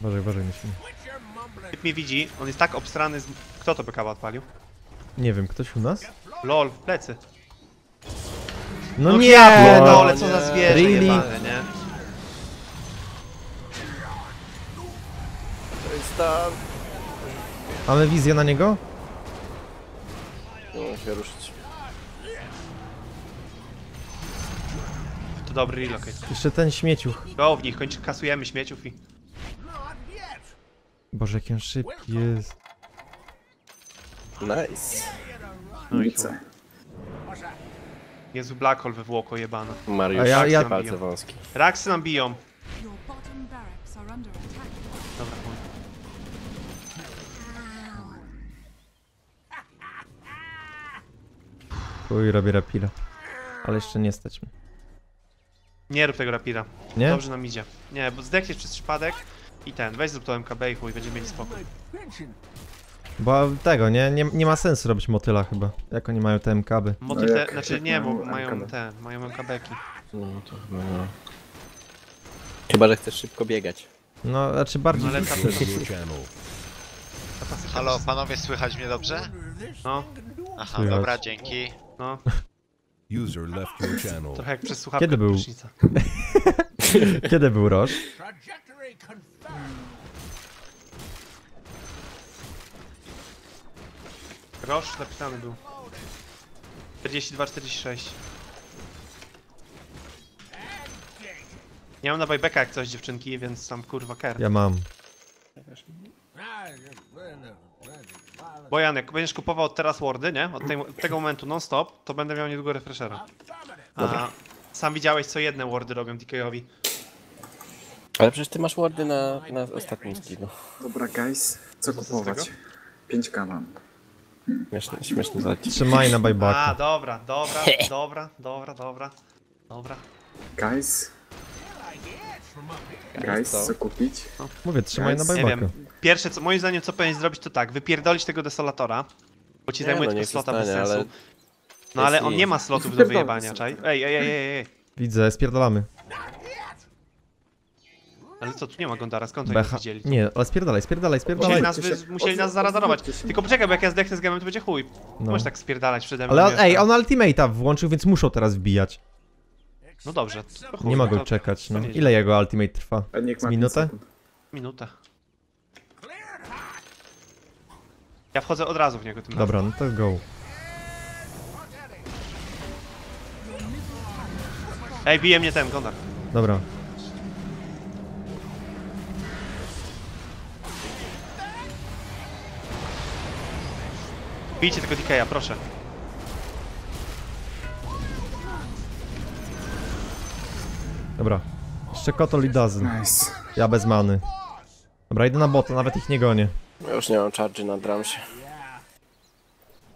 Boże, Boże, mumbling. Typ mnie widzi, on jest tak obstrany z... Kto to BKB odpalił? Nie wiem, ktoś u nas? LOL, plecy. No, No nie! ja No, pierdolę, co za zwierzę Really? jebane, nie? To jest tam. Mamy wizję na niego? Nie mogę się ruszyć. To dobry relocate. Jeszcze ten śmieciuch. Go w nich, kończy, kasujemy śmieciów i... Boże, jaki on szybki jest. Nice. No i chuj jest Black Hole wywłoko jebana. Mariusz, ja, ja... palce wąskie. Raksy nam biją. Dobra, chuj. Chuj, robię rapira. Ale jeszcze nie stać mi. Nie rób tego rapira. Nie? Dobrze nam idzie. Nie, bo zdechniesz przez przypadek i ten. Weź zrób to MKB i chuj, będziemy mieli spokój. Bo tego, nie, nie, nie ma sensu robić motyla chyba. Jak oni mają te MKby. Motyl No te, jak- znaczy jak nie, bo mają mają MKB. te, mają MKB-ki. No to chyba no. Chyba, że chcesz szybko biegać. No, znaczy bardziej... No ale tam, [laughs] Halo, panowie, słychać mnie dobrze? no, Aha, Słychać. dobra, dzięki. no, User left your channel. trochę jak przez słuchawkę Kiedy był? prysznica. [laughs] Kiedy był Roż? Trajectory confirmed. Roż napisany był. 42-46. Nie mam na buybacka jak coś dziewczynki, więc tam kurwa ker. Ja mam. Bojan, jak będziesz kupował teraz wardy, nie? Od, tej, od tego momentu non stop, to będę miał niedługo refreshera. A sam widziałeś co jedne wardy robią DK-owi. Ale przecież ty masz wardy na, na ostatnim skillu. Dobra, guys, co kupować? tego? 5k mam. Śmieszny, śmieszny zalecieć. Trzymaj na A, buybacka. dobra, dobra, [laughs] dobra, dobra, dobra. Dobra. Guys, Guys, guys, co? kupić? Mówię, trzymaj na Guys, Nie wiem. Pierwsze co, moim zdaniem co powinieneś zrobić to tak, wypierdolić tego desolatora. Bo ci Nie, zajmuje no, tylko slota bez zostanie, sensu. ale No ale on nie ma slotów do wyjebania, czaj? Ej, ej, ej, ej, ej. Widzę, spierdalamy. Ale co, tu nie ma Gondara, skąd oni nas Becha. widzieli? Nie, ale spierdalaj, spierdalaj, Musieli spierdalaj. nas, wy, musieli nas się. Tylko poczekaj, bo jak ja zdechnę z gemem, to będzie chuj. No. Możesz tak spierdalać przede mną. Ale on, wiesz, ej, tak. on ultimate'a włączył, więc muszą teraz wbijać. No dobrze, to chuj, Nie mogą to czekać, no. Ile jego ultimate trwa? A niech Z ma minutę? 5 sekund. Minutę. Ja wchodzę od razu w niego tym Dobra, no to go. razem. Ej, bije mnie ten Gondar. Dobra. Bijcie tego DK'a, proszę. Dobra. Jeszcze Kotol i Dazen. Nice. Ja bez many. Dobra, idę na bota, nawet ich nie gonię. Ja już nie mam charge na dramsie.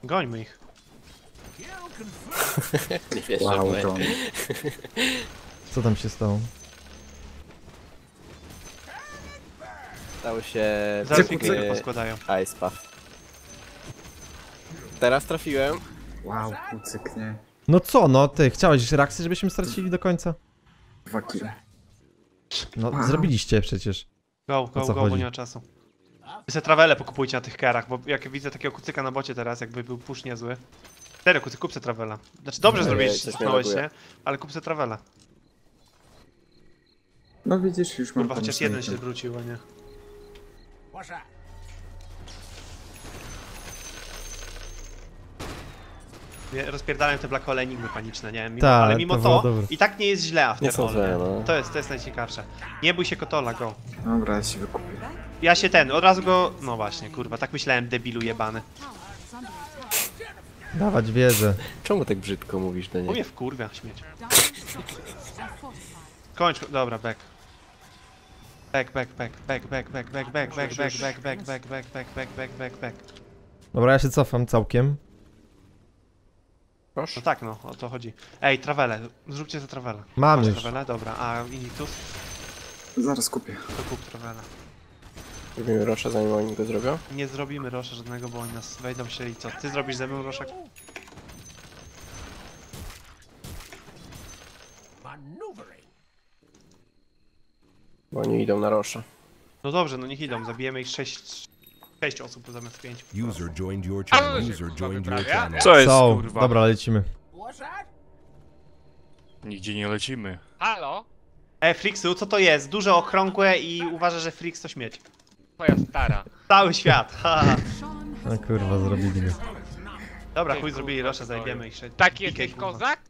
Gońmy ich. [laughs] Nie wiesz, Wow, że to my... Co tam się stało? Stało się... Zaraz Cyku, mi poskładają. Ice Puff. Teraz trafiłem. Wow, kucyk, nie? No co, no ty, chciałeś reakcję, żebyśmy stracili do końca? Dwa kile. No, Wow. zrobiliście przecież. Go, go, go, bo chodzi? nie ma czasu. Wy se trawele pokupujcie na tych kerach, bo jak widzę takiego kucyka na bocie teraz, jakby był push niezły. Serio, kucyk, kup se trawela. Znaczy dobrze Ojej, zrobiłeś, że się, ale kup se trawela. No widzisz, już mam Kurwa, chociaż jeden się zwrócił, a nie. What's that? Nie, Rozpierdalają te black hole enigmy paniczne, nie? Mimo, Tak, ale mimo to to, i tak nie jest źle Nie są źle, no. To jest, to jest najciekawsze. Nie bój się Kotola, go. Dobra, ja się wykupię. Ja się ten, od razu go... No właśnie, kurwa, tak myślałem, debilu jebany. Dawać wieżę. Czemu tak brzydko mówisz do niej? mnie wkurwia śmieć. Kończ, dobra, back. Back, back, back, back, back, back, back, back, back, back, back, back, back, back, back, back, back, back, back. Dobra, ja się cofam całkiem. No tak, no, o to chodzi. Ej, trawele, zróbcie za trawele. Mam Masz już. trawele? Dobra, a Initus? Zaraz kupię. To kup trawela. Robimy Rosza zanim oni go zrobią? Nie zrobimy Rosza żadnego, bo oni nas wejdą się i co? Ty zrobisz ze mną Roszak? Bo oni idą na Rosza. No dobrze, no niech idą, zabijemy ich 6, 6 osób zamiast 5. User joined your channel. User joined your channel. Co jest, Co? kurwa? Dobra, lecimy. Nigdzie nie lecimy. Halo? E, Frixu, co to jest? Duże, okrągłe i uważa, że Frix to śmieć. Twoja stara. Cały świat, ha! No kurwa, zrobili mnie. Dobra, chuj, zrobili Rosza, zajebiemy ich 6. Taki jesteś kozak?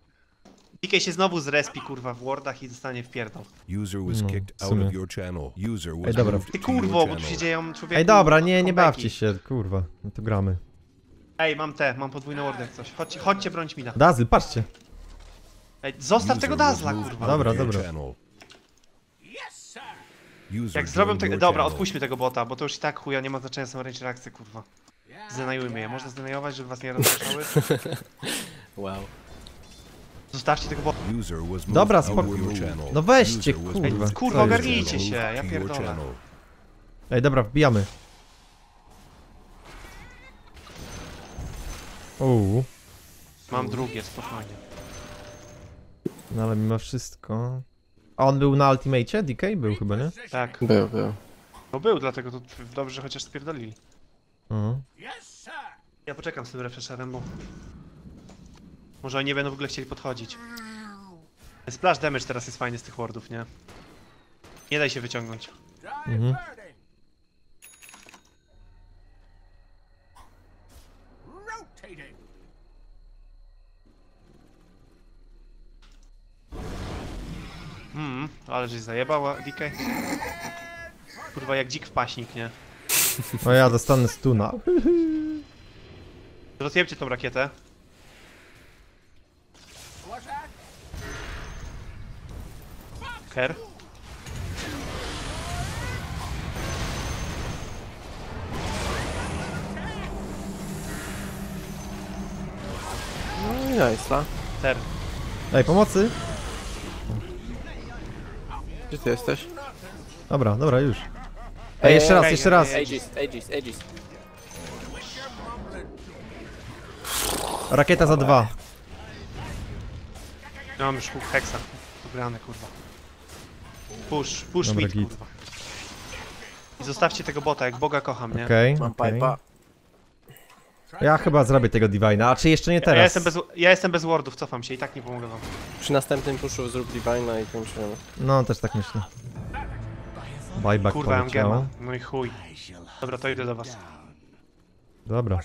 PK się znowu zrespi, kurwa, w wardach i zostanie w pierdol. User was No, kicked w out sumie. of your channel. User was Ej, dobra. moved Ty to your kurwo, bo tu się channel. dzieją człowieku... Ej, dobra, nie, nie bawcie się, kurwa. No to gramy. Ej, mam te, mam podwójne wardy jak coś. Chodźcie, chodźcie bronić mi da. Dazy, patrzcie. Ej, zostaw User tego was Dazla, moved kurwa. out of Dobra, your dobra. channel. Yes, sir. User Jak zrobią joined tego... your Dobra, channel. odpuśćmy tego bota, bo to już i tak chuja, nie ma znaczenia, są range reakcje, kurwa. Zdenajujmy je. Można zdenajować, żeby was nie rozpraszały? [laughs] Wow. Zostawcie tego bo... Dobra, out of spoko- your channel. No weźcie, kurwa. moved Kurwa, ogarnijcie się, ja pierdolę. Ej, dobra, wbijamy. Uuu, Mam drugie, spokojnie. no ale mimo wszystko... A on był na Ultimate? DK był chyba, nie? Tak. Był, był. No był, dlatego to dobrze, że chociaż spierdolili. Mhm. Ja poczekam z tym refresherem, bo... Może oni nie będą w ogóle chcieli podchodzić. Splash damage teraz jest fajny z tych wardów, nie? Nie daj się wyciągnąć. Mhm. Rotating. Mm, ale żeś zajebała DK. Kurwa, jak dzik w paśnik, nie? O ja dostanę stuna. Rozjebcie tą rakietę. What's that? Ker. No i nice, la. Ter. Ej, pomocy! Gdzie ty jesteś? Dobra, dobra, już. Ej, jeszcze raz, ej, jeszcze raz. Aegis, Aegis, Aegis. Rakieta za dwa. Ja mam już hexa. Ugrane, kurwa. Push, push Dobra, mid, git. kurwa. I zostawcie tego bota, jak Boga kocham, nie? Okej, Mam okej. pipa. Ja chyba zrobię tego Divina, a czy jeszcze nie Ja teraz? jestem, bez, ja jestem bez wardów, cofam się i tak nie pomogę wam. Przy następnym puszu zrób Divina i kończymy. No, też tak myślę. Buyback Kurwa, mam poleciał. gema. No i chuj. Dobra, to idę do was. Dobra.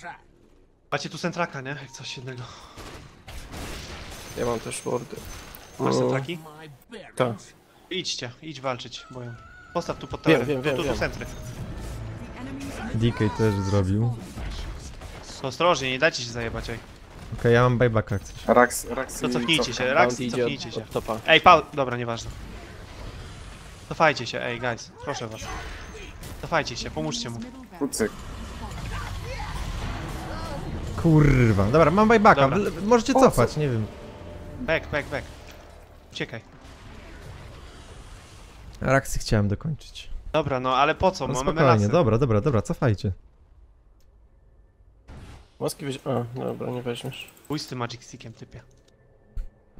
Macie tu centraka, nie? Jak coś jednego. Ja mam też wardy. Masz centraki? Tak. Idźcie, idź walczyć, bo. Postaw tu pod terem. wiem, wiem, tu, tu, tu wiem. centry. DK też zrobił. Okej, To ostrożnie, nie dajcie się zajebać, ej. ja mam buybacka jak coś. Rax, Rax To i cofnijcie się, Rax, idzie cofnijcie od, się. od topa. Ej, pał... Dobra, nieważne. Cofajcie się, ej, guys, proszę was. Cofajcie się, pomóżcie mu. Kucyk. Kurwa. Dobra, mam buybacka. Dobra. L- Możecie cofać, nie wiem. Back, back, back. Uciekaj. Raksy chciałem dokończyć. Dobra, no ale po co? No Mamy spokojnie, lasy. dobra, dobra, dobra, cofajcie. Moski weź... A, dobra, nie weźmiesz. Pójdź z tym Magic Stickiem, typie.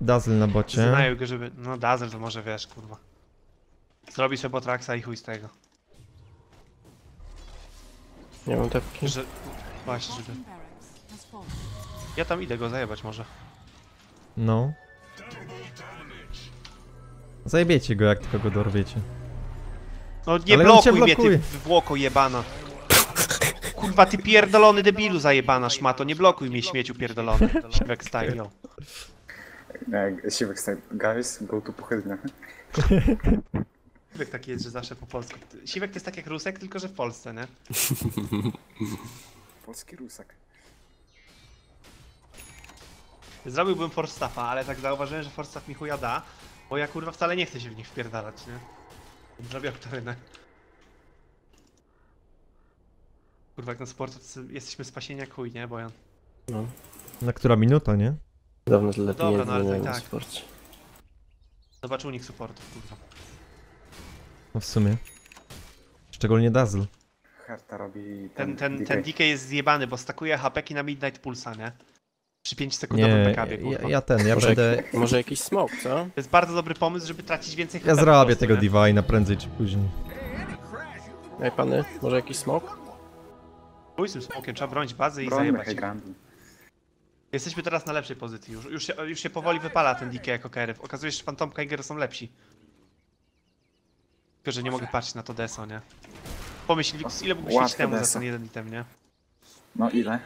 Dazzle na bocie. Znają go, żeby... No Dazzle to może wiesz, kurwa. Zrobi sobie Botraxa i chuj z tego. Nie mam tepki. Że... Właśnie, żeby... Ja tam idę go zajebać może. No. Zajebiecie go, jak tylko go dorwiecie. No nie Ale blokuj mnie, ty włoko jebana. Kurwa, ty pierdolony debilu zajebana szmato, nie blokuj mnie śmieciu pierdolony. Siwek style, yo. Siwek style. Guys, go to pochylnia. Siwek taki jest, że zawsze po polsku. Siwek to jest tak jak Rusek, tylko że w Polsce, nie? [laughs] Polski rusak. Zrobiłbym Forstaffa, ale tak zauważyłem, że Forstaff mi chuja da, bo ja kurwa wcale nie chcę się w nich wpierdalać, nie? Zrobię oktarynę. Kurwa, jak na sport jesteśmy spasieni jak chuj, nie? Bo ja... Na która minuta, nie? Dawno tyle Dobra, nie no ale to i zmieniałem tak. sporcie. Zobacz u nich supportów, kurwa. No w sumie. Szczególnie Dazzle. Herta robi Ten, ten, DK. ten DK jest zjebany, bo stakuje HP na Midnight Pulsa, nie? Przy 5 sekundowym Nie, backupie, ja, kurwa. ja ten, ja Może, będę... jak, może jakiś smoke, co? To jest bardzo dobry pomysł, żeby tracić więcej Ja zrobię prostu, tego nie? Divina prędzej czy później. Ej, pany, może jakiś smoke? Pójdź z tym smokiem, trzeba bronić bazy i zajebać. Jesteśmy teraz na lepszej pozycji, już, już, się, już się powoli wypala ten DK jako kery. Okazuje się, że Fantomka i Gero są lepsi. Tylko, że nie mogę patrzeć na to deso, nie? Pomyśl, ile mógłbyś mieć temu za ten jeden item, nie? No ile?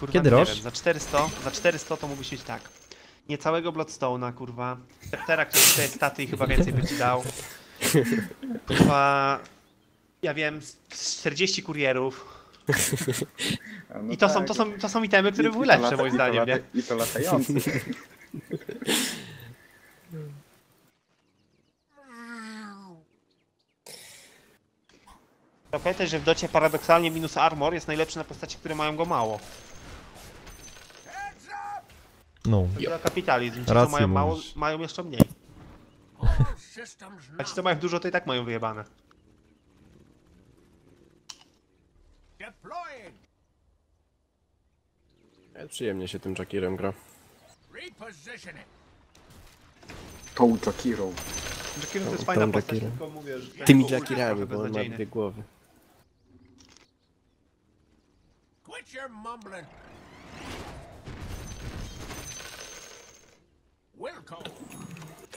Kurwa, Kiedy nie roż? wiem, za 400, za 400 to mógłbyś mieć tak. Niecałego Bloodstone'a, kurwa. Sceptera, który cztery staty i chyba więcej by ci dał. Kurwa... Ja wiem, z 40 kurierów. A no I to, są, tak. to, są, to są itemy, które I- były i to lepsze lata- moim i to zdaniem, nie? lata- I to latający. Pamiętaj, że w docie paradoksalnie minus armor jest najlepszy na postaci, które mają go mało. No. To kapitalizm. Ci, co mają mało, mówisz. mają jeszcze mniej. A ci, co mają dużo, to i tak mają wyjebane. Ja Przyjemnie się tym Jakirem gra. Tą Jakirą. Jakiro to jest fajna postać, tylko mówię, że... Tymi Jakirami, bo on ma dwie głowy. Quit your mumbling.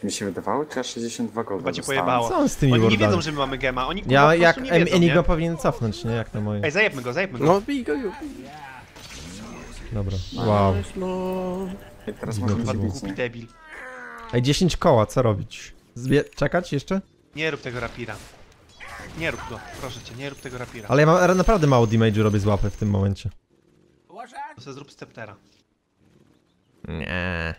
Mi się wydawało, czy ja 62 golda Chyba cię dostałem? pojebało. Co on z tymi Oni nie wiedzą, że my mamy gema, oni kurwa, Ja po jak prostu nie wiedzą, Enigma nie? powinien cofnąć, nie? Jak na moje. Ej, zajebmy go, zajebmy go. No, bij go. Dobra. Wow. No. Ej, teraz możemy Głupi nie? debil. Ej, 10 koła, co robić? Zbie czekać jeszcze? Nie rób tego rapira. Nie rób go, proszę cię, nie rób tego rapira. Ale ja mam, naprawdę mało damage'u robię z łapy w tym momencie. To sobie zrób steptera. Nie.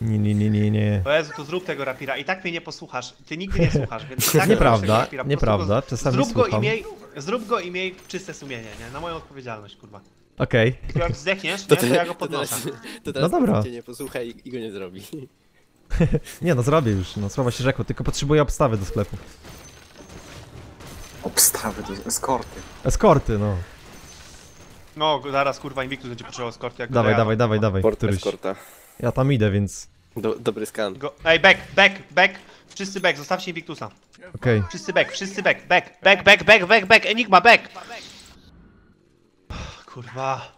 Nie, nie, nie, nie, nie. O Jezu, to zrób tego rapira. I tak mnie nie posłuchasz. Ty nigdy nie słuchasz, więc i tak [laughs] nie rób Nieprawda, nieprawda, czasami zrób go, i słucham. miej, zrób go i miej czyste sumienie, nie? Na moją odpowiedzialność, kurwa. Okej. Tylko jak zdechniesz, nie, to ja go podnoszę. to teraz No dobra. cię nie posłuchaj i, i go nie zrobi. [laughs] Nie no, zrobię już, no słowa się rzekło, tylko potrzebuję obstawy do sklepu. Obstawy do eskorty. Eskorty, no. No, zaraz kurwa Invictus będzie potrzebował skorty jak Dawaj, dawaj, dawaj, dawaj, Port któryś. eskorta. Ja tam idę, więc... Do, dobry skan. Go... Ej, back, back, back! Wszyscy back, zostawcie Invictusa. Okej. Wszyscy back, wszyscy back, back, back, back, back, back, back, Enigma, back! Kurwa.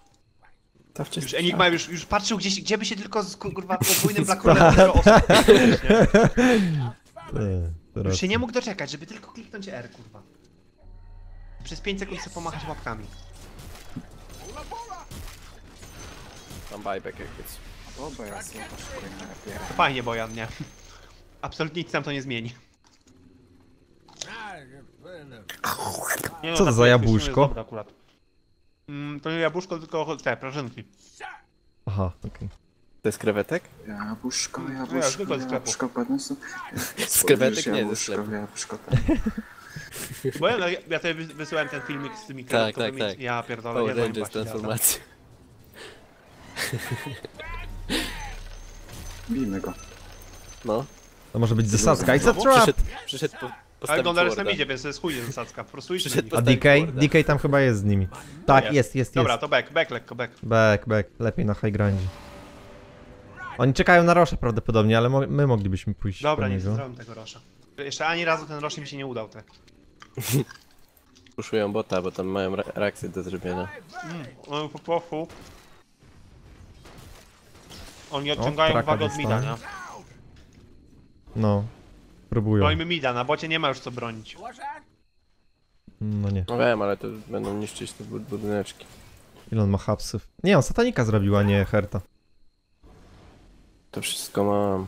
Stawcie Już Enigma już, już patrzył gdzieś, gdzie by się tylko z kurwa podwójnym blackrollem zero osób. nie? E, to Już się nie mógł doczekać, żeby tylko kliknąć R, kurwa. Przez 5 sekund sobie pomachać łapkami. Mam buyback jak jest. Dobra, ja sobie. Fajnie, Bojan, nie? Absolutnie nic nam to nie zmieni. Nie, no, Co to za jabłuszko? jest dobra akurat. Mm, to nie jabłuszko, tylko te, prażynki. Aha, okej. To jest krewetek? Jabłuszko, ja jabłuszko, zwykle z sklepu. jabłuszko, podniosę. Z krewetek nie, ze Jabłuszko, sklepu. jabłuszko, tak. Bo ja, ja tobie wys- wysyłałem ten filmik z tymi Tak, tak, tak. Ja pierdolę, Power Rangers właśnie, transformacja. [laughs] Bijmy go. No. To może być zasadzka. It's a trap! Przyszedł, przyszedł po, Ale na warda. midzie, więc to jest chuj zasadzka. Po prostu po- A DK? DK tam chyba jest z nimi. Tak, jest, jest, jest. Dobra, to back, back lekko, back. Back, back. Lepiej na high grindzie. Oni czekają na Rosza prawdopodobnie, ale mo my moglibyśmy pójść Dobra, po nie zrobiłem tego Rosza. Jeszcze ani razu ten Rosz mi się nie udał, te. [laughs] Puszują bota, bo tam mają re- reakcje do zrobienia. No po prostu... Oni odciągają traka uwagę od mida, nie? No. Próbują. Brońmy mida, na bocie nie ma już co bronić. No nie. No wiem, ale to będą niszczyć te bud- budyneczki. Ile on ma hapsów? Nie, on satanika zrobił, a nie Herta. To wszystko mam.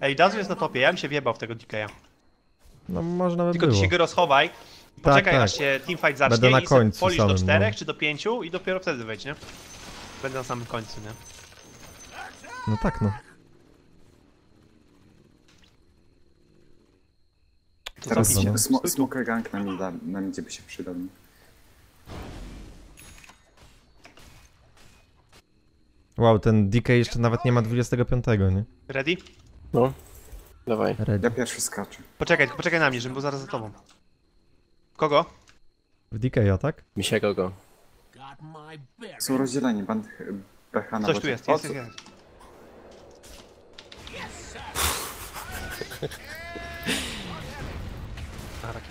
Ej, Dazu jest na topie, ja bym się wjebał w tego DK'a. No można by Tylko było. ty się go rozchowaj. Poczekaj tak. aż się teamfight zacznie Będę na i końcu polisz samym, do czterech no. czy do pięciu i dopiero wtedy wejdź, nie? Będę na samym końcu, nie? No tak, no. To Teraz się. tu. smoker gang na mida, na midzie by się przydał. Wow, ten DK jeszcze nawet nie ma 25, nie? Ready? No. Dawaj. Ready. Ja pierwszy skaczę. Poczekaj, tylko poczekaj na mnie, żebym był zaraz za tobą. Kogo? W DK, tak? Misiego go. Got my bear. Są rozdzieleni, band BH na Coś tu jest, jest, jest. jest.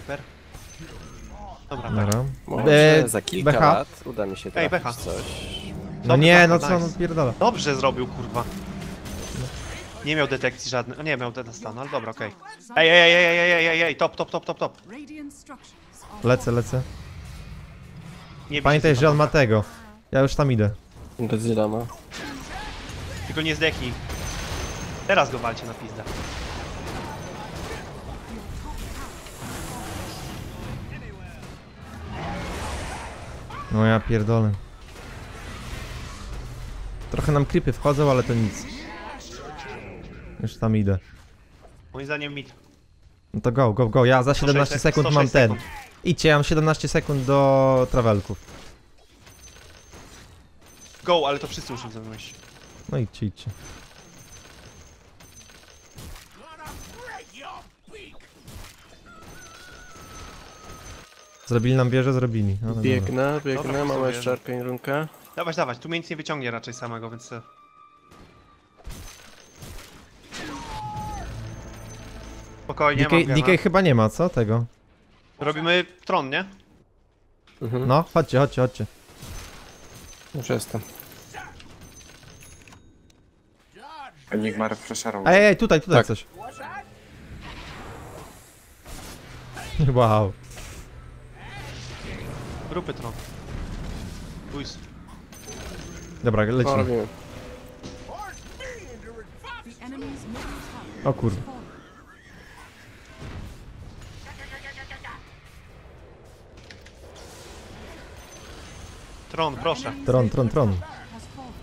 Keeper. Dobra, tak. Nara. Może E, za kilka BH? lat uda mi się Ej, trafić BH. coś. No nie, no Batman, co on nice. pierdala. Dobrze zrobił, kurwa. Nie miał detekcji żadnej. O nie, miał ten stan, ale dobra, okej. Ej, ej, ej, ej, ej, ej, ej, top, top, top, top, top. Radiant structures are Lecę, lecę. Nie bij Pamiętaj, się że on ma tego. Ja już tam idę. Godzilla ma. Tylko nie zdechnij. Teraz go walcie na pizdę. No ja pierdolę. Trochę nam klipy wchodzą, ale to nic. Już tam idę. Moim zdaniem mid. No to go, go, go. Ja za 17 106 sekund mam 106 ten. sekund. Idźcie, ja mam 17 sekund do trawelków. Go, go, ale to wszyscy muszą ze mną iść. No idźcie, idźcie. Zrobili nam wieżę, zrobili. No, no, dobra. Biegnę, biegnę, Dobra, mam sobie. jeszcze arcane runkę. Dawać, dawać, tu mnie nic nie wyciągnie raczej samego, więc... Spokojnie, DK, mam. DK chyba nie ma, co? Tego. Robimy tron, nie? Mhm. No, chodźcie, chodźcie, chodźcie. Już jestem. Enigma refresherował. Ej, ej, tutaj, tutaj Tak. coś. [laughs] Wow. Grupy tron. Pójść. Dobra, lecimy. robimy. The enemy's middle tower O kurde. has fallen. Tron, proszę. Tron, tron, tron. Has fallen.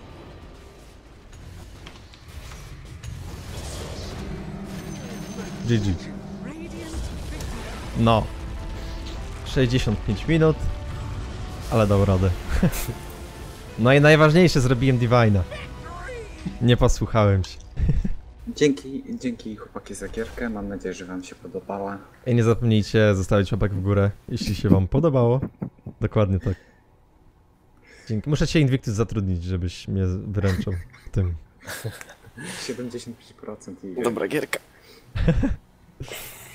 GG. Radiant victory. No. 65 minut. Ale dał radę. No i najważniejsze, zrobiłem Divina. Nie posłuchałem się. Dzięki, dzięki chłopaki za gierkę. Mam nadzieję, że wam się podobała. I nie zapomnijcie zostawić łapek w górę, jeśli się wam podobało. Dokładnie tak. Dzięki. Muszę cię Invictus zatrudnić, żebyś mnie wyręczał w tym. [laughs] 75% i Dobra gierka. [laughs]